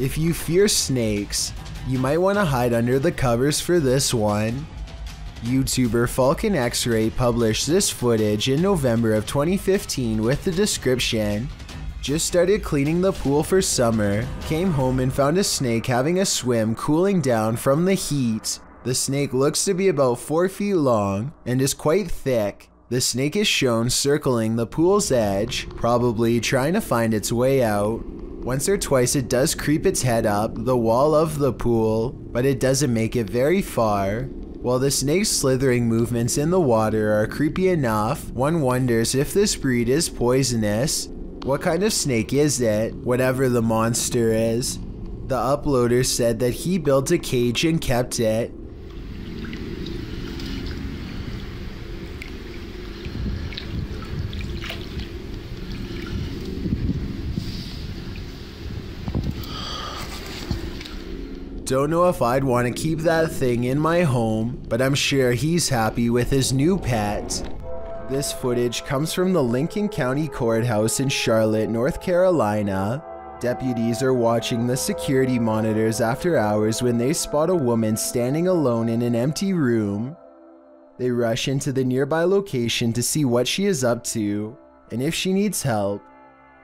If you fear snakes, you might want to hide under the covers for this one. YouTuber Falcon X-Ray published this footage in November of 2015 with the description just started cleaning the pool for summer, came home and found a snake having a swim cooling down from the heat. The snake looks to be about 4 feet long and is quite thick. The snake is shown circling the pool's edge, probably trying to find its way out. Once or twice it does creep its head up the wall of the pool, but it doesn't make it very far. While the snake's slithering movements in the water are creepy enough, one wonders if this breed is poisonous. What kind of snake is it, whatever the monster is? The uploader said that he built a cage and kept it. Don't know if I'd want to keep that thing in my home, but I'm sure he's happy with his new pet. This footage comes from the Lincoln County Courthouse in Charlotte, North Carolina. Deputies are watching the security monitors after hours when they spot a woman standing alone in an empty room. They rush into the nearby location to see what she is up to and if she needs help.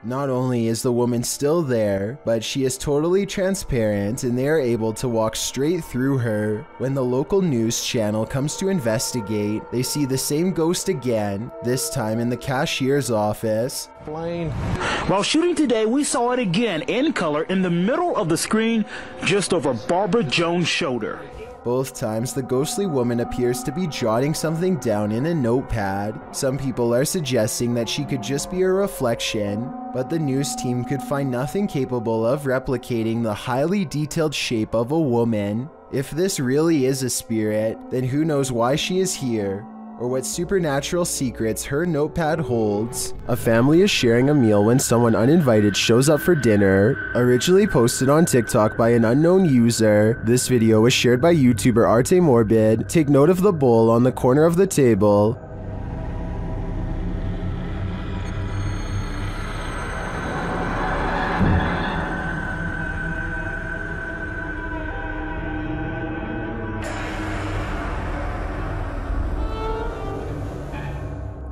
Not only is the woman still there, but she is totally transparent and they are able to walk straight through her. When the local news channel comes to investigate, they see the same ghost again, this time in the cashier's office. While shooting today, we saw it again in color in the middle of the screen, just over Barbara Jones' shoulder. Both times, the ghostly woman appears to be jotting something down in a notepad. Some people are suggesting that she could just be a reflection, but the news team could find nothing capable of replicating the highly detailed shape of a woman. If this really is a spirit, then who knows why she is here? Or what supernatural secrets her notepad holds. A family is sharing a meal when someone uninvited shows up for dinner. Originally posted on TikTok by an unknown user, this video was shared by YouTuber Arte Morbid. Take note of the bowl on the corner of the table.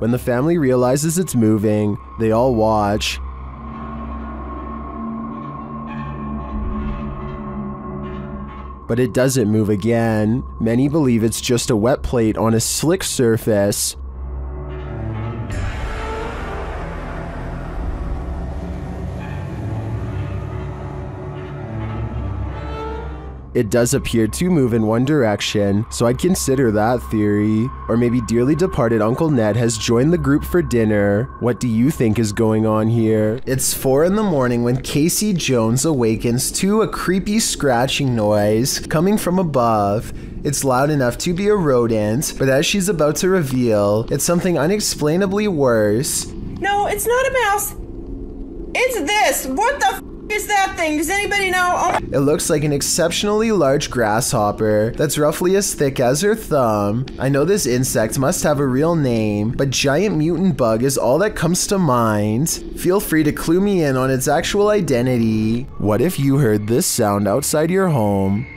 When the family realizes it's moving, they all watch. But it doesn't move again. Many believe it's just a wet plate on a slick surface. It does appear to move in one direction, so I'd consider that theory. Or maybe dearly departed Uncle Ned has joined the group for dinner. What do you think is going on here? It's 4 in the morning when Casey Jones awakens to a creepy scratching noise coming from above. It's loud enough to be a rodent, but as she's about to reveal, it's something unexplainably worse. No, it's not a mouse. It's this. What the is that thing? Does anybody know? Oh It looks like an exceptionally large grasshopper that's roughly as thick as her thumb. I know this insect must have a real name, but giant mutant bug is all that comes to mind. Feel free to clue me in on its actual identity. What if you heard this sound outside your home?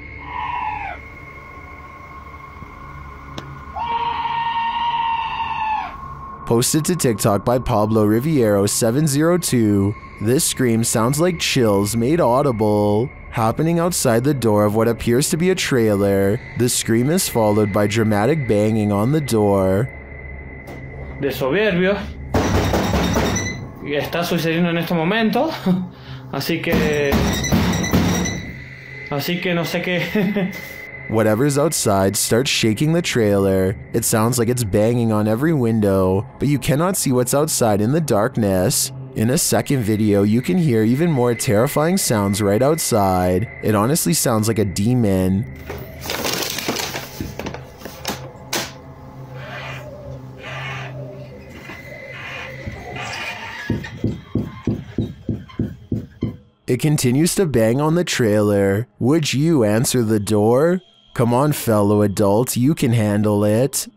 Posted to TikTok by Pablo Riviero 702. This scream sounds like chills made audible. Happening outside the door of what appears to be a trailer, the scream is followed by dramatic banging on the door. de soberbio está sucediendo en este momento así que así que no sé qué Whatever's outside starts shaking the trailer. It sounds like it's banging on every window, but you cannot see what's outside in the darkness. In a second video, you can hear even more terrifying sounds right outside. It honestly sounds like a demon. It continues to bang on the trailer. Would you answer the door? Come on, fellow adults, you can handle it.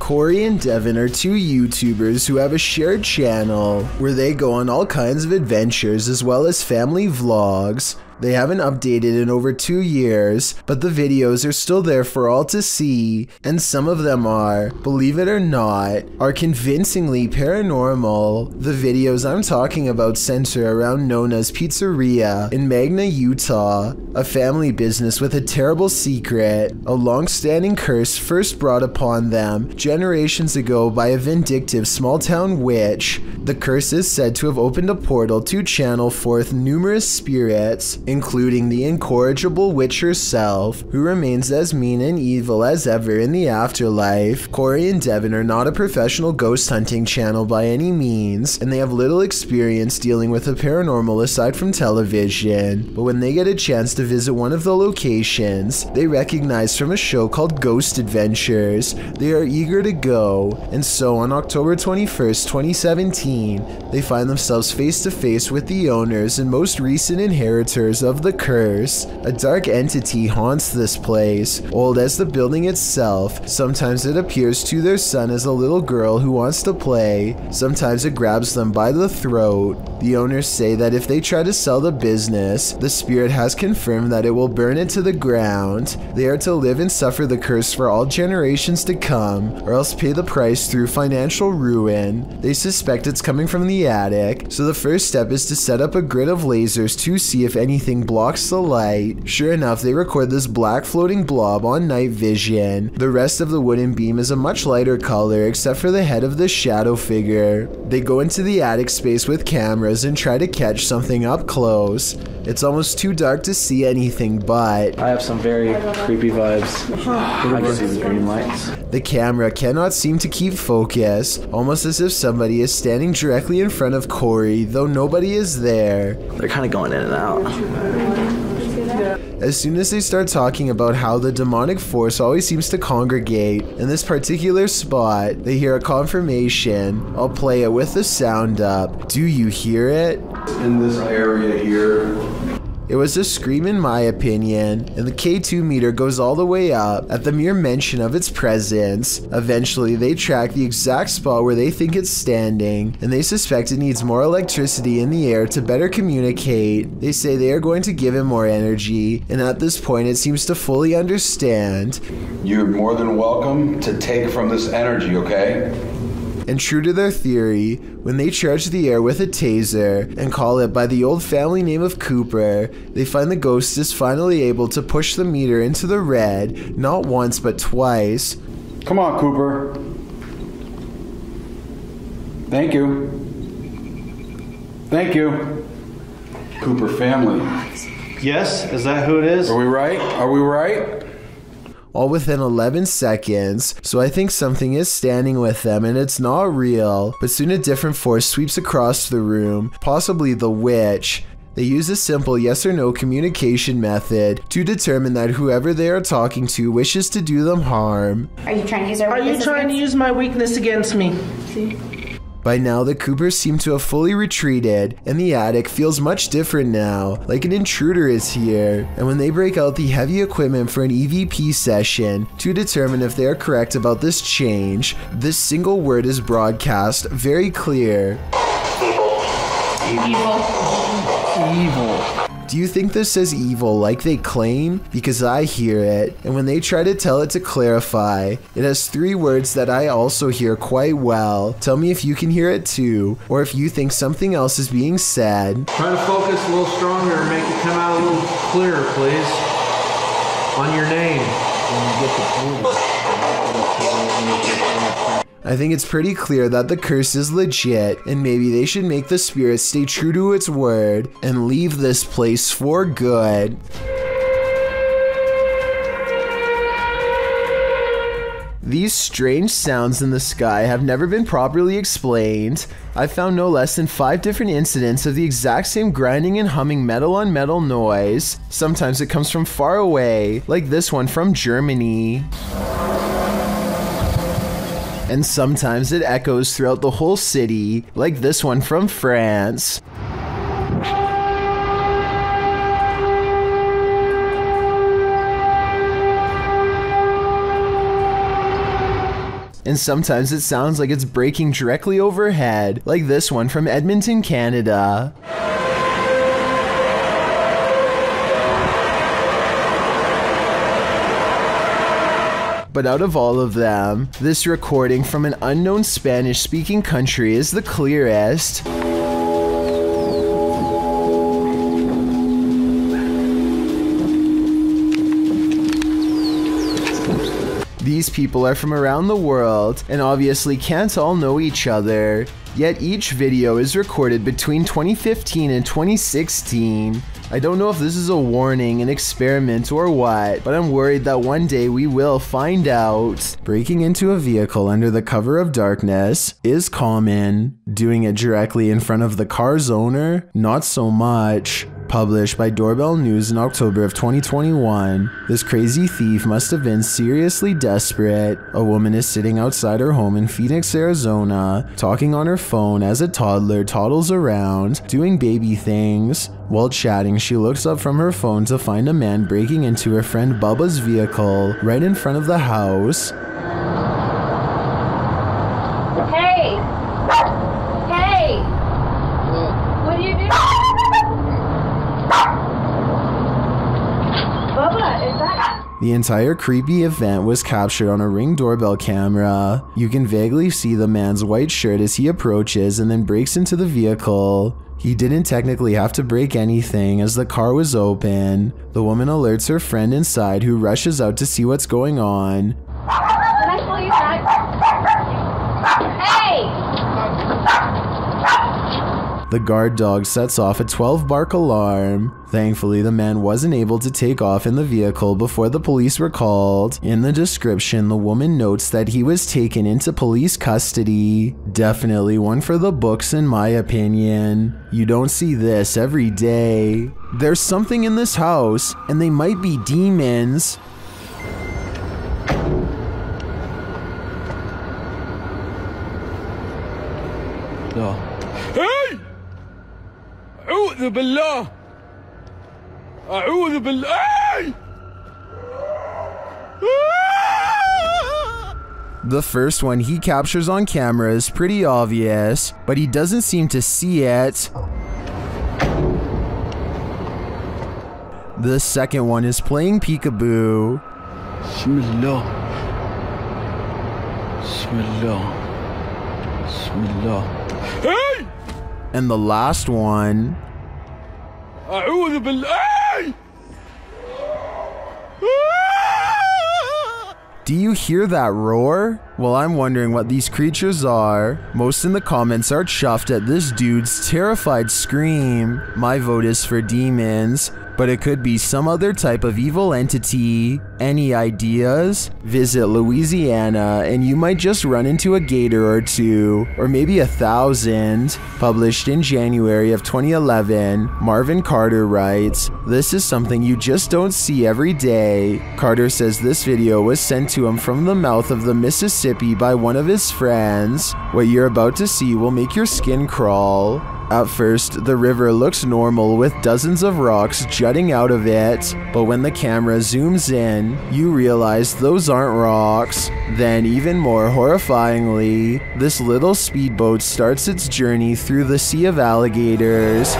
Corey and Devin are two YouTubers who have a shared channel where they go on all kinds of adventures as well as family vlogs. They haven't updated in over two years, but the videos are still there for all to see, and some of them are, believe it or not, are convincingly paranormal. The videos I'm talking about center around Nona's Pizzeria in Magna, Utah, a family business with a terrible secret, a long-standing curse first brought upon them generations ago by a vindictive small-town witch. The curse is said to have opened a portal to channel forth numerous spirits, including the incorrigible witch herself, who remains as mean and evil as ever in the afterlife. Corey and Devin are not a professional ghost hunting channel by any means, and they have little experience dealing with the paranormal aside from television. But when they get a chance to visit one of the locations they recognize from a show called Ghost Adventures, they are eager to go, and so on October 21st, 2017, they find themselves face to face with the owners and most recent inheritors of the curse. A dark entity haunts this place, old as the building itself. Sometimes it appears to their son as a little girl who wants to play, sometimes it grabs them by the throat. The owners say that if they try to sell the business, the spirit has confirmed that it will burn it to the ground. They are to live and suffer the curse for all generations to come, or else pay the price through financial ruin. They suspect it's coming from the attic, so the first step is to set up a grid of lasers to see if anything blocks the light. Sure enough, they record this black floating blob on night vision. The rest of the wooden beam is a much lighter color except for the head of the shadow figure. They go into the attic space with cameras and try to catch something up close. It's almost too dark to see anything, but I have some very creepy vibes. I can see the green lights. the camera cannot seem to keep focus, almost as if somebody is standing directly in front of Corey, though nobody is there. They're kind of going in and out. As soon as they start talking about how the demonic force always seems to congregate in this particular spot, they hear a confirmation. I'll play it with the sound up. Do you hear it? In this area here, It was a scream in my opinion, and the K2 meter goes all the way up at the mere mention of its presence. Eventually, they track the exact spot where they think it's standing, and they suspect it needs more electricity in the air to better communicate. They say they are going to give it more energy, and at this point, it seems to fully understand. you're more than welcome to take from this energy, okay? And true to their theory, when they charge the air with a taser and call it by the old family name of Cooper, they find the ghost is finally able to push the meter into the red, not once but twice. Come on, Cooper. Thank you. Thank you. Cooper family. Yes, is that who it is? Are we right? Are we right? All within 11 seconds, so I think something is standing with them and it's not real. But soon a different force sweeps across the room, possibly the witch. They use a simple yes or no communication method to determine that whoever they are talking to wishes to do them harm. Are you trying to use our Are you weakness trying to use my weakness against me? By now, the Coopers seem to have fully retreated, and the attic feels much different now, like an intruder is here. And when they break out the heavy equipment for an EVP session to determine if they are correct about this change, this single word is broadcast very clear. Evil. Do you think this says evil like they claim? Because I hear it, and when they try to tell it to clarify, it has three words that I also hear quite well. Tell me if you can hear it too, or if you think something else is being said. Try to focus a little stronger and make it come out a little clearer, please. On your name. I think it's pretty clear that the curse is legit, and maybe they should make the spirit stay true to its word and leave this place for good. These strange sounds in the sky have never been properly explained. I've found no less than five different incidents of the exact same grinding and humming metal on metal noise. Sometimes it comes from far away, like this one from Germany. And sometimes it echoes throughout the whole city, like this one from France. and sometimes it sounds like it's breaking directly overhead, like this one from Edmonton, Canada. But out of all of them, this recording from an unknown Spanish speaking country is the clearest. These people are from around the world and obviously can't all know each other. Yet each video is recorded between 2015 and 2016. I don't know if this is a warning, an experiment, or what, but I'm worried that one day we will find out. Breaking into a vehicle under the cover of darkness is common. Doing it directly in front of the car's owner, not so much. Published by Doorbell News in October of 2021, this crazy thief must have been seriously desperate. A woman is sitting outside her home in Phoenix, Arizona, talking on her phone as a toddler toddles around, doing baby things. While chatting, she looks up from her phone to find a man breaking into her friend Bubba's vehicle right in front of the house. Hey! Hey! What are you doing? Bubba, is that... The entire creepy event was captured on a ring doorbell camera. You can vaguely see the man's white shirt as he approaches and then breaks into the vehicle. He didn't technically have to break anything as the car was open. The woman alerts her friend inside who rushes out to see what's going on. Can I pull you back? Hey! The guard dog sets off a 12 bark alarm. Thankfully, the man wasn't able to take off in the vehicle before the police were called. In the description, the woman notes that he was taken into police custody. Definitely one for the books in my opinion. You don't see this every day. There's something in this house, and they might be demons. Oh. أعوذ بالله أعوذ بالله آي! The first one he captures on camera is pretty obvious, but he doesn't seem to see it. The second one is playing peekaboo. Bismillah. Bismillah. Bismillah. Hey! And the last one أعوذ بالله آي! Do you hear that roar? Well, I'm wondering what these creatures are. Most in the comments are chuffed at this dude's terrified scream. My vote is for demons, but it could be some other type of evil entity. Any ideas? Visit Louisiana and you might just run into a gator or two, or maybe a thousand. Published in January of 2011, Marvin Carter writes, This is something you just don't see every day. Carter says this video was sent to him from the mouth of the Mississippi by one of his friends. What you're about to see will make your skin crawl. At first, the river looks normal with dozens of rocks jutting out of it, but when the camera zooms in, you realize those aren't rocks. Then, even more horrifyingly, this little speedboat starts its journey through the sea of alligators.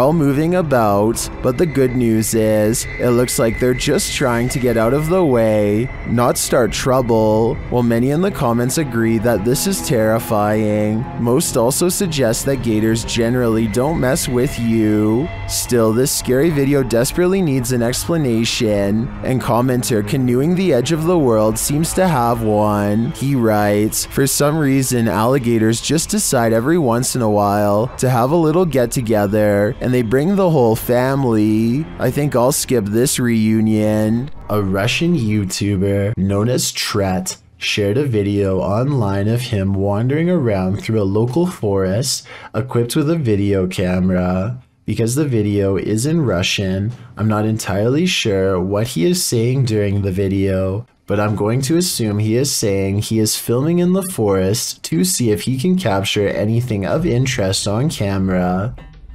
All moving about, but the good news is, it looks like they're just trying to get out of the way, not start trouble. While many in the comments agree that this is terrifying, most also suggest that gators generally don't mess with you. Still, this scary video desperately needs an explanation, and commenter Canoeing the Edge of the World seems to have one. He writes, For some reason, alligators just decide every once in a while to have a little get together and they bring the whole family. I think I'll skip this reunion. A Russian YouTuber known as Tret shared a video online of him wandering around through a local forest equipped with a video camera. Because the video is in Russian, I'm not entirely sure what he is saying during the video, but I'm going to assume he is saying he is filming in the forest to see if he can capture anything of interest on camera.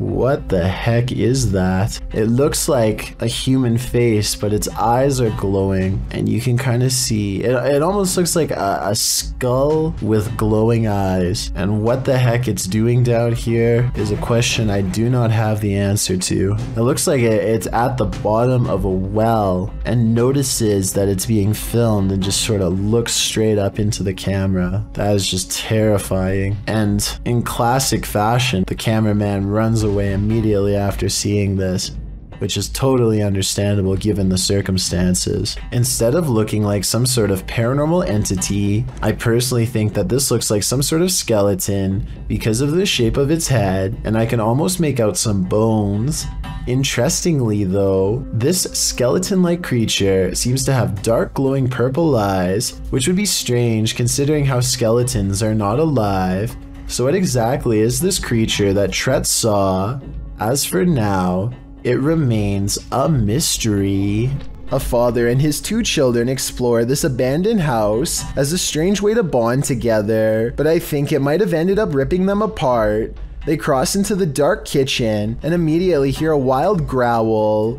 What the heck is that? It looks like a human face, but its eyes are glowing, and you can kind of see it. It almost looks like a, a skull with glowing eyes. And what the heck it's doing down here is a question I do not have the answer to. It looks like it, it's at the bottom of a well and notices that it's being filmed and just sort of looks straight up into the camera. That is just terrifying. And in classic fashion, the cameraman runs away immediately after seeing this which is totally understandable given the circumstances. Instead of looking like some sort of paranormal entity, I personally think that this looks like some sort of skeleton because of the shape of its head, and I can almost make out some bones. Interestingly, though, this skeleton like creature seems to have dark glowing purple eyes, which would be strange considering how skeletons are not alive. So, what exactly is this creature that Tret saw? As for now, it remains a mystery. A father and his two children explore this abandoned house as a strange way to bond together, but I think it might have ended up ripping them apart. They cross into the dark kitchen and immediately hear a wild growl,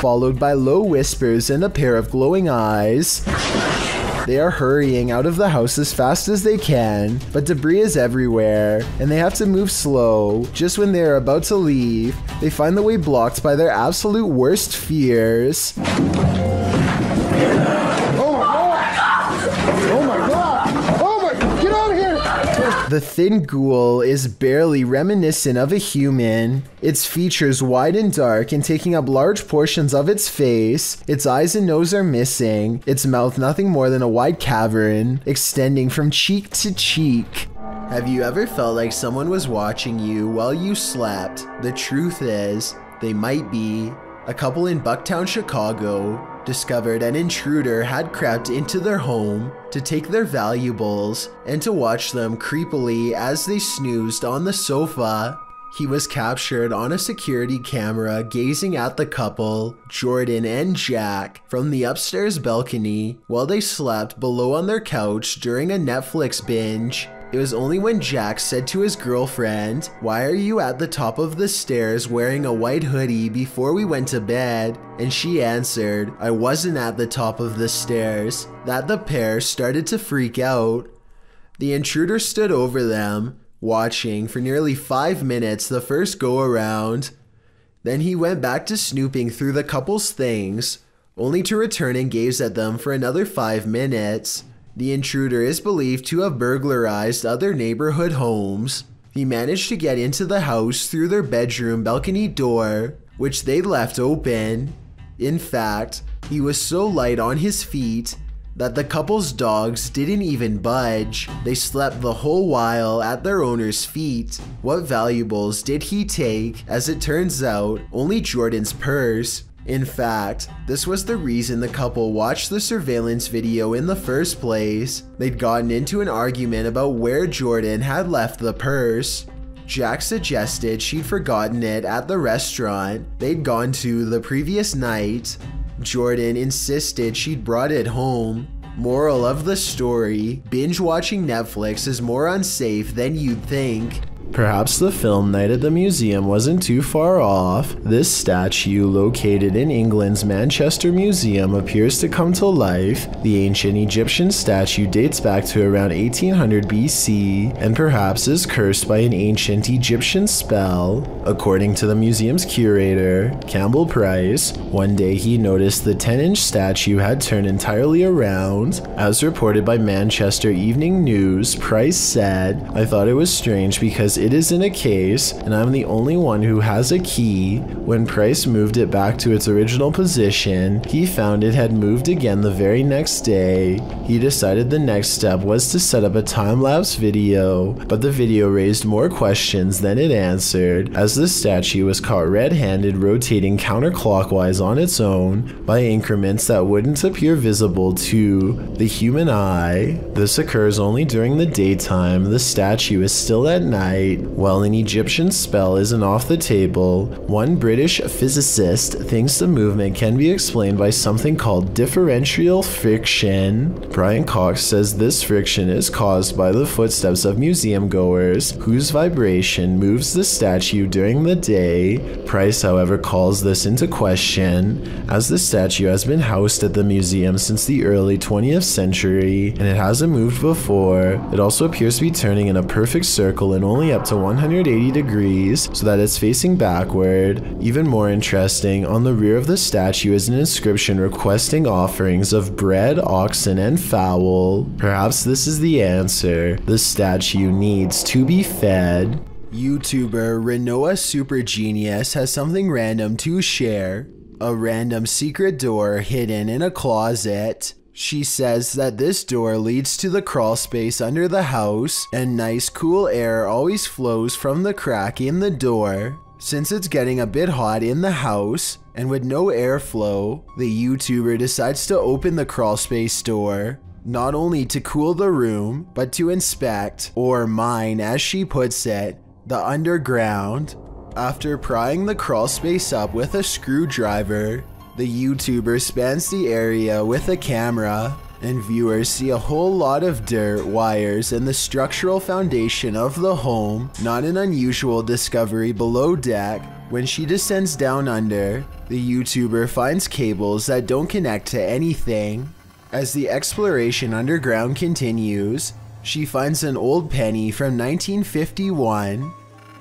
followed by low whispers and a pair of glowing eyes. They are hurrying out of the house as fast as they can, but debris is everywhere, and they have to move slow. Just when they are about to leave, they find the way blocked by their absolute worst fears. The thin ghoul is barely reminiscent of a human. Its features wide and dark and taking up large portions of its face. Its eyes and nose are missing. Its mouth nothing more than a wide cavern, extending from cheek to cheek. Have you ever felt like someone was watching you while you slept? The truth is, they might be. A couple in Bucktown, Chicago discovered an intruder had crept into their home to take their valuables and to watch them creepily as they snoozed on the sofa. He was captured on a security camera gazing at the couple, Jordan and Jack, from the upstairs balcony while they slept below on their couch during a Netflix binge. It was only when Jack said to his girlfriend, Why are you at the top of the stairs wearing a white hoodie before we went to bed? And she answered, I wasn't at the top of the stairs, that the pair started to freak out. The intruder stood over them, watching for nearly five minutes the first go around. Then he went back to snooping through the couple's things, only to return and gaze at them for another five minutes. The intruder is believed to have burglarized other neighborhood homes. He managed to get into the house through their bedroom balcony door, which they left open. In fact, he was so light on his feet that the couple's dogs didn't even budge. They slept the whole while at their owner's feet. What valuables did he take? As it turns out, only Jordan's purse. In fact, this was the reason the couple watched the surveillance video in the first place. They'd gotten into an argument about where Jordan had left the purse. Jack suggested she'd forgotten it at the restaurant they'd gone to the previous night. Jordan insisted she'd brought it home. Moral of the story binge watching Netflix is more unsafe than you'd think. Perhaps the film night at the museum wasn't too far off. This statue, located in England's Manchester Museum, appears to come to life. The ancient Egyptian statue dates back to around 1800 BC and perhaps is cursed by an ancient Egyptian spell. According to the museum's curator, Campbell Price, one day he noticed the 10 inch statue had turned entirely around. As reported by Manchester Evening News, Price said, I thought it was strange because it is in a case, and I'm the only one who has a key. When Price moved it back to its original position, he found it had moved again the very next day. He decided the next step was to set up a time-lapse video, but the video raised more questions than it answered, as the statue was caught red-handed rotating counterclockwise on its own by increments that wouldn't appear visible to the human eye. This occurs only during the daytime, the statue is still at night, while an Egyptian spell isn't off the table. One British physicist thinks the movement can be explained by something called differential friction. Brian Cox says this friction is caused by the footsteps of museum goers, whose vibration moves the statue during the day. Price, however, calls this into question, as the statue has been housed at the museum since the early 20th century, and it hasn't moved before. It also appears to be turning in a perfect circle and only up to 180 degrees, so that it's facing backward. Even more interesting, on the rear of the statue is an inscription requesting offerings of bread, oxen, and fowl. Perhaps this is the answer. The statue needs to be fed. YouTuber Renoa Super Genius has something random to share. A random secret door hidden in a closet. She says that this door leads to the crawl space under the house, and nice cool air always flows from the crack in the door. Since it's getting a bit hot in the house, and with no airflow, the YouTuber decides to open the crawl space door. Not only to cool the room, but to inspect, or mine as she puts it, the underground. After prying the crawl space up with a screwdriver, the YouTuber spans the area with a camera, and viewers see a whole lot of dirt, wires, and the structural foundation of the home. Not an unusual discovery below deck. When she descends down under, the YouTuber finds cables that don't connect to anything. As the exploration underground continues, she finds an old penny from 1951.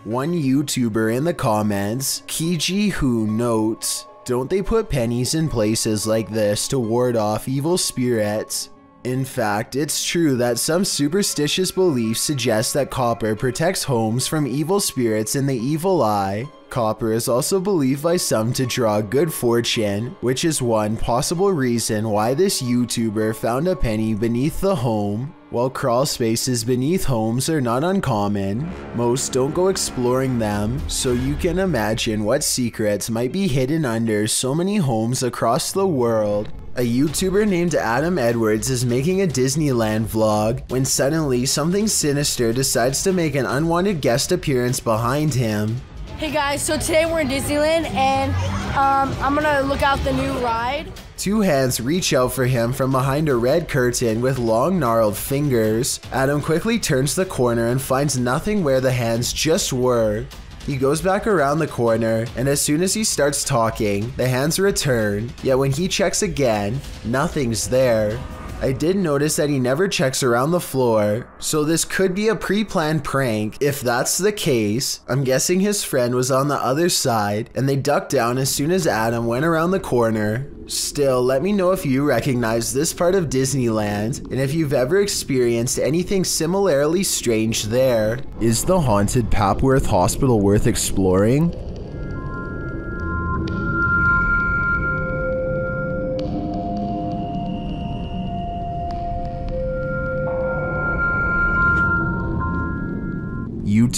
One YouTuber in the comments, Kiji Who notes, don't they put pennies in places like this to ward off evil spirits? In fact, it's true that some superstitious beliefs suggest that copper protects homes from evil spirits and the evil eye. Copper is also believed by some to draw good fortune, which is one possible reason why this YouTuber found a penny beneath the home. While crawl spaces beneath homes are not uncommon, most don't go exploring them, so you can imagine what secrets might be hidden under so many homes across the world. A YouTuber named Adam Edwards is making a Disneyland vlog when suddenly something sinister decides to make an unwanted guest appearance behind him. Hey guys, so today we're in Disneyland and um, I'm gonna look out the new ride. Two hands reach out for him from behind a red curtain with long gnarled fingers. Adam quickly turns the corner and finds nothing where the hands just were. He goes back around the corner, and as soon as he starts talking, the hands return, yet when he checks again, nothing's there. I did notice that he never checks around the floor, so this could be a pre-planned prank. If that's the case, I'm guessing his friend was on the other side and they ducked down as soon as Adam went around the corner. Still, let me know if you recognize this part of Disneyland and if you've ever experienced anything similarly strange there. Is the haunted Papworth Hospital worth exploring?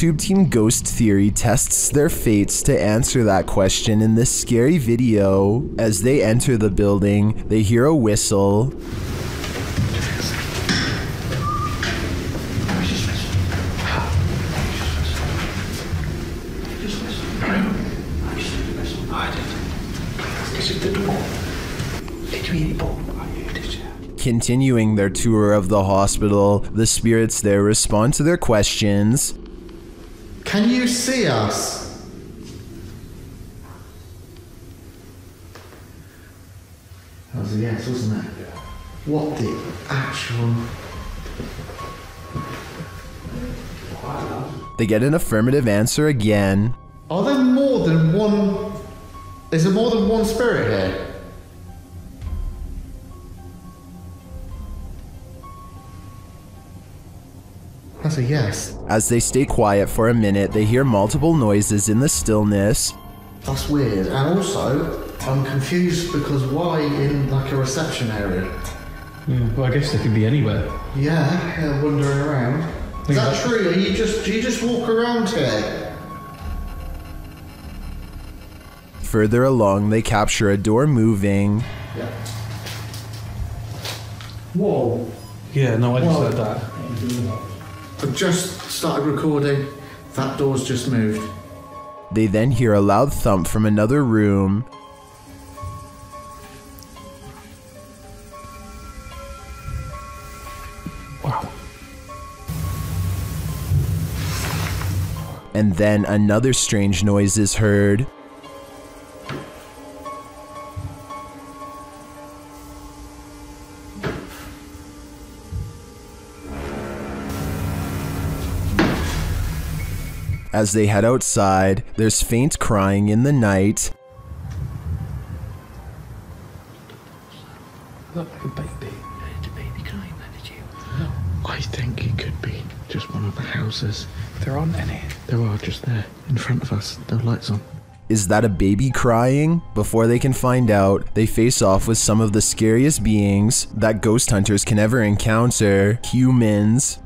YouTube Team Ghost Theory tests their fates to answer that question in this scary video. As they enter the building, they hear a whistle. Continuing their tour of the hospital, the spirits there respond to their questions. Can you see us? That was a yes, wasn't it? What the actual. They get an affirmative answer again. Are there more than one. Is there more than one spirit here? That's a yes. As they stay quiet for a minute, they hear multiple noises in the stillness. That's weird. And also, I'm confused because why in like a reception area? Yeah, well, I guess they could be anywhere. Yeah, yeah, wandering around. Is that true? Are you just do you just walk around here? Further along, they capture a door moving. Yeah. Whoa. Yeah, no, I just Whoa. heard that. I've just started recording. That door's just moved. They then hear a loud thump from another room. Wow. And then another strange noise is heard. As they head outside, there's faint crying in the night. Look like a baby. It's a baby crying, did you? No. I think it could be just one of the houses. There aren't any. There are just there, in front of us. No lights on. Is that a baby crying? Before they can find out, they face off with some of the scariest beings that ghost hunters can ever encounter humans.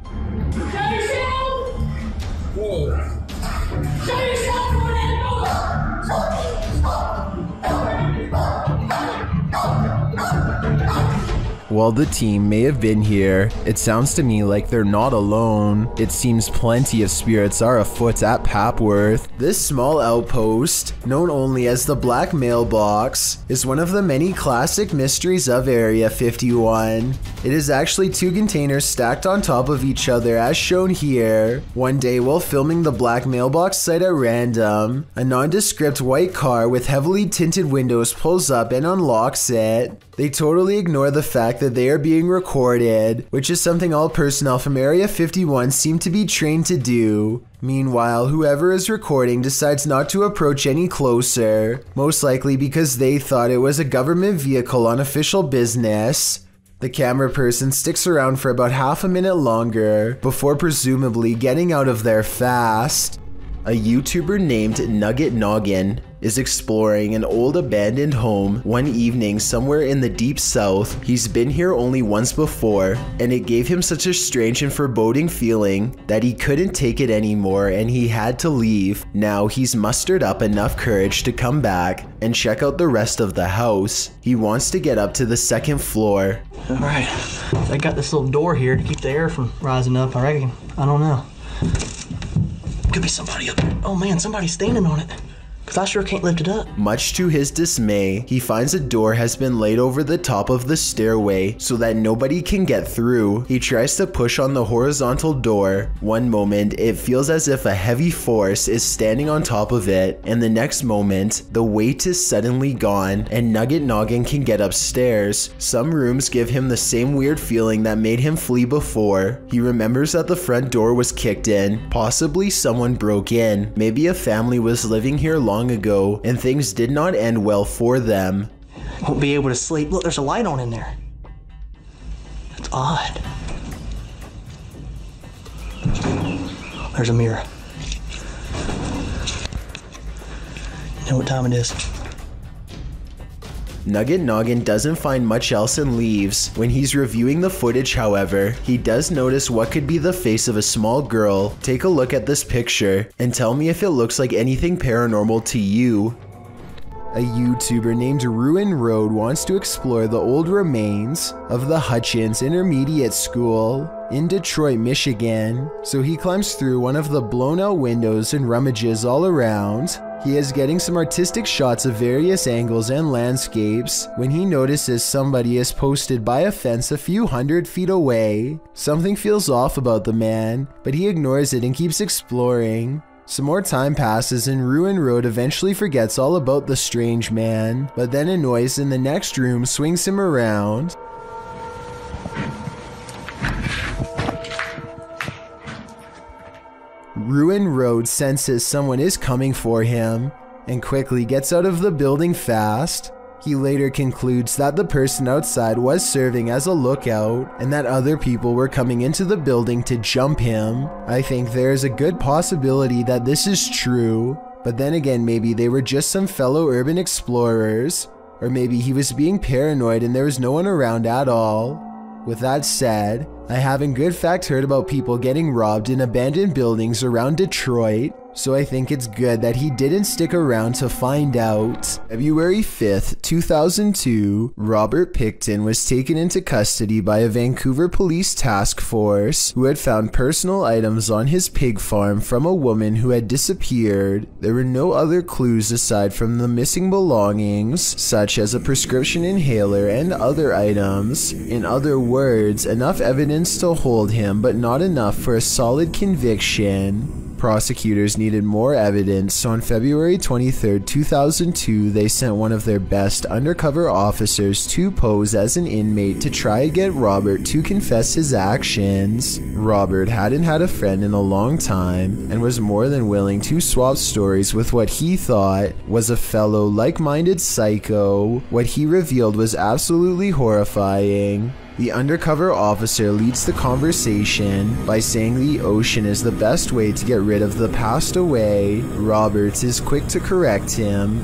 While the team may have been here, it sounds to me like they're not alone. It seems plenty of spirits are afoot at Papworth. This small outpost, known only as the Black Mailbox, is one of the many classic mysteries of Area 51. It is actually two containers stacked on top of each other as shown here. One day while filming the Black Mailbox site at random, a nondescript white car with heavily tinted windows pulls up and unlocks it. They totally ignore the fact that they are being recorded, which is something all personnel from Area 51 seem to be trained to do. Meanwhile, whoever is recording decides not to approach any closer, most likely because they thought it was a government vehicle on official business. The camera person sticks around for about half a minute longer before presumably getting out of there fast. A YouTuber named Nugget Noggin is exploring an old abandoned home one evening somewhere in the deep south. He's been here only once before, and it gave him such a strange and foreboding feeling that he couldn't take it anymore and he had to leave. Now he's mustered up enough courage to come back and check out the rest of the house. He wants to get up to the second floor. All right, they got this little door here to keep the air from rising up. I reckon. I don't know. Could be somebody up there. Oh man, somebody's standing on it. Cause I sure can't lift it up. Much to his dismay, he finds a door has been laid over the top of the stairway so that nobody can get through. He tries to push on the horizontal door. One moment, it feels as if a heavy force is standing on top of it, and the next moment, the weight is suddenly gone and Nugget Noggin can get upstairs. Some rooms give him the same weird feeling that made him flee before. He remembers that the front door was kicked in. Possibly someone broke in. Maybe a family was living here long ago and things did not end well for them. Won't be able to sleep. Look, there's a light on in there. That's odd. There's a mirror. You know what time it is? Nugget Noggin doesn't find much else and leaves. When he's reviewing the footage, however, he does notice what could be the face of a small girl. Take a look at this picture and tell me if it looks like anything paranormal to you. A YouTuber named Ruin Road wants to explore the old remains of the Hutchins Intermediate School in Detroit, Michigan. So he climbs through one of the blown out windows and rummages all around. He is getting some artistic shots of various angles and landscapes when he notices somebody is posted by a fence a few hundred feet away. Something feels off about the man, but he ignores it and keeps exploring. Some more time passes and Ruin Road eventually forgets all about the strange man, but then a noise in the next room swings him around. Ruin Road senses someone is coming for him and quickly gets out of the building fast. He later concludes that the person outside was serving as a lookout and that other people were coming into the building to jump him. I think there is a good possibility that this is true, but then again, maybe they were just some fellow urban explorers, or maybe he was being paranoid and there was no one around at all. With that said, I have in good fact heard about people getting robbed in abandoned buildings around Detroit, so I think it's good that he didn't stick around to find out. February 5th, 2002, Robert Pickton was taken into custody by a Vancouver police task force who had found personal items on his pig farm from a woman who had disappeared. There were no other clues aside from the missing belongings, such as a prescription inhaler and other items. In other words, enough evidence to hold him, but not enough for a solid conviction. Prosecutors needed more evidence, so on February 23, 2002, they sent one of their best undercover officers to pose as an inmate to try to get Robert to confess his actions. Robert hadn't had a friend in a long time and was more than willing to swap stories with what he thought was a fellow like minded psycho. What he revealed was absolutely horrifying. The undercover officer leads the conversation by saying the ocean is the best way to get rid of the passed away. Roberts is quick to correct him.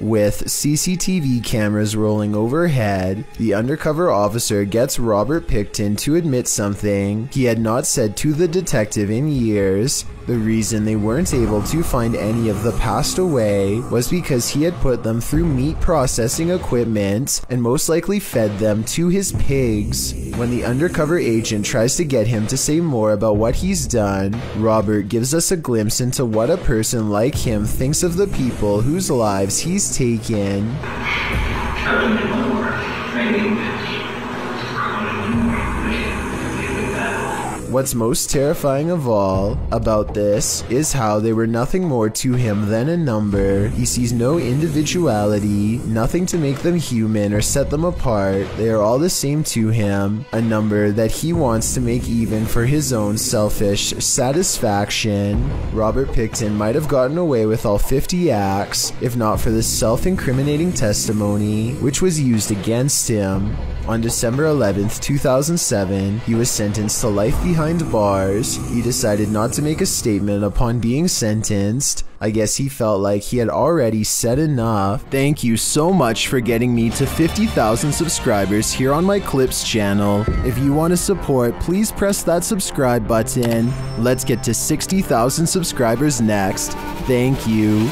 With CCTV cameras rolling overhead, the undercover officer gets Robert Pickton to admit something he had not said to the detective in years. The reason they weren't able to find any of the passed away was because he had put them through meat processing equipment and most likely fed them to his pigs. When the undercover agent tries to get him to say more about what he's done, Robert gives us a glimpse into what a person like him thinks of the people whose lives he's taken. What's most terrifying of all about this is how they were nothing more to him than a number. He sees no individuality, nothing to make them human or set them apart. They are all the same to him, a number that he wants to make even for his own selfish satisfaction. Robert Pickton might have gotten away with all 50 acts if not for this self incriminating testimony, which was used against him. On December 11th, 2007, he was sentenced to life behind bars. He decided not to make a statement upon being sentenced. I guess he felt like he had already said enough. Thank you so much for getting me to 50,000 subscribers here on my Clips channel. If you want to support, please press that subscribe button. Let's get to 60,000 subscribers next. Thank you.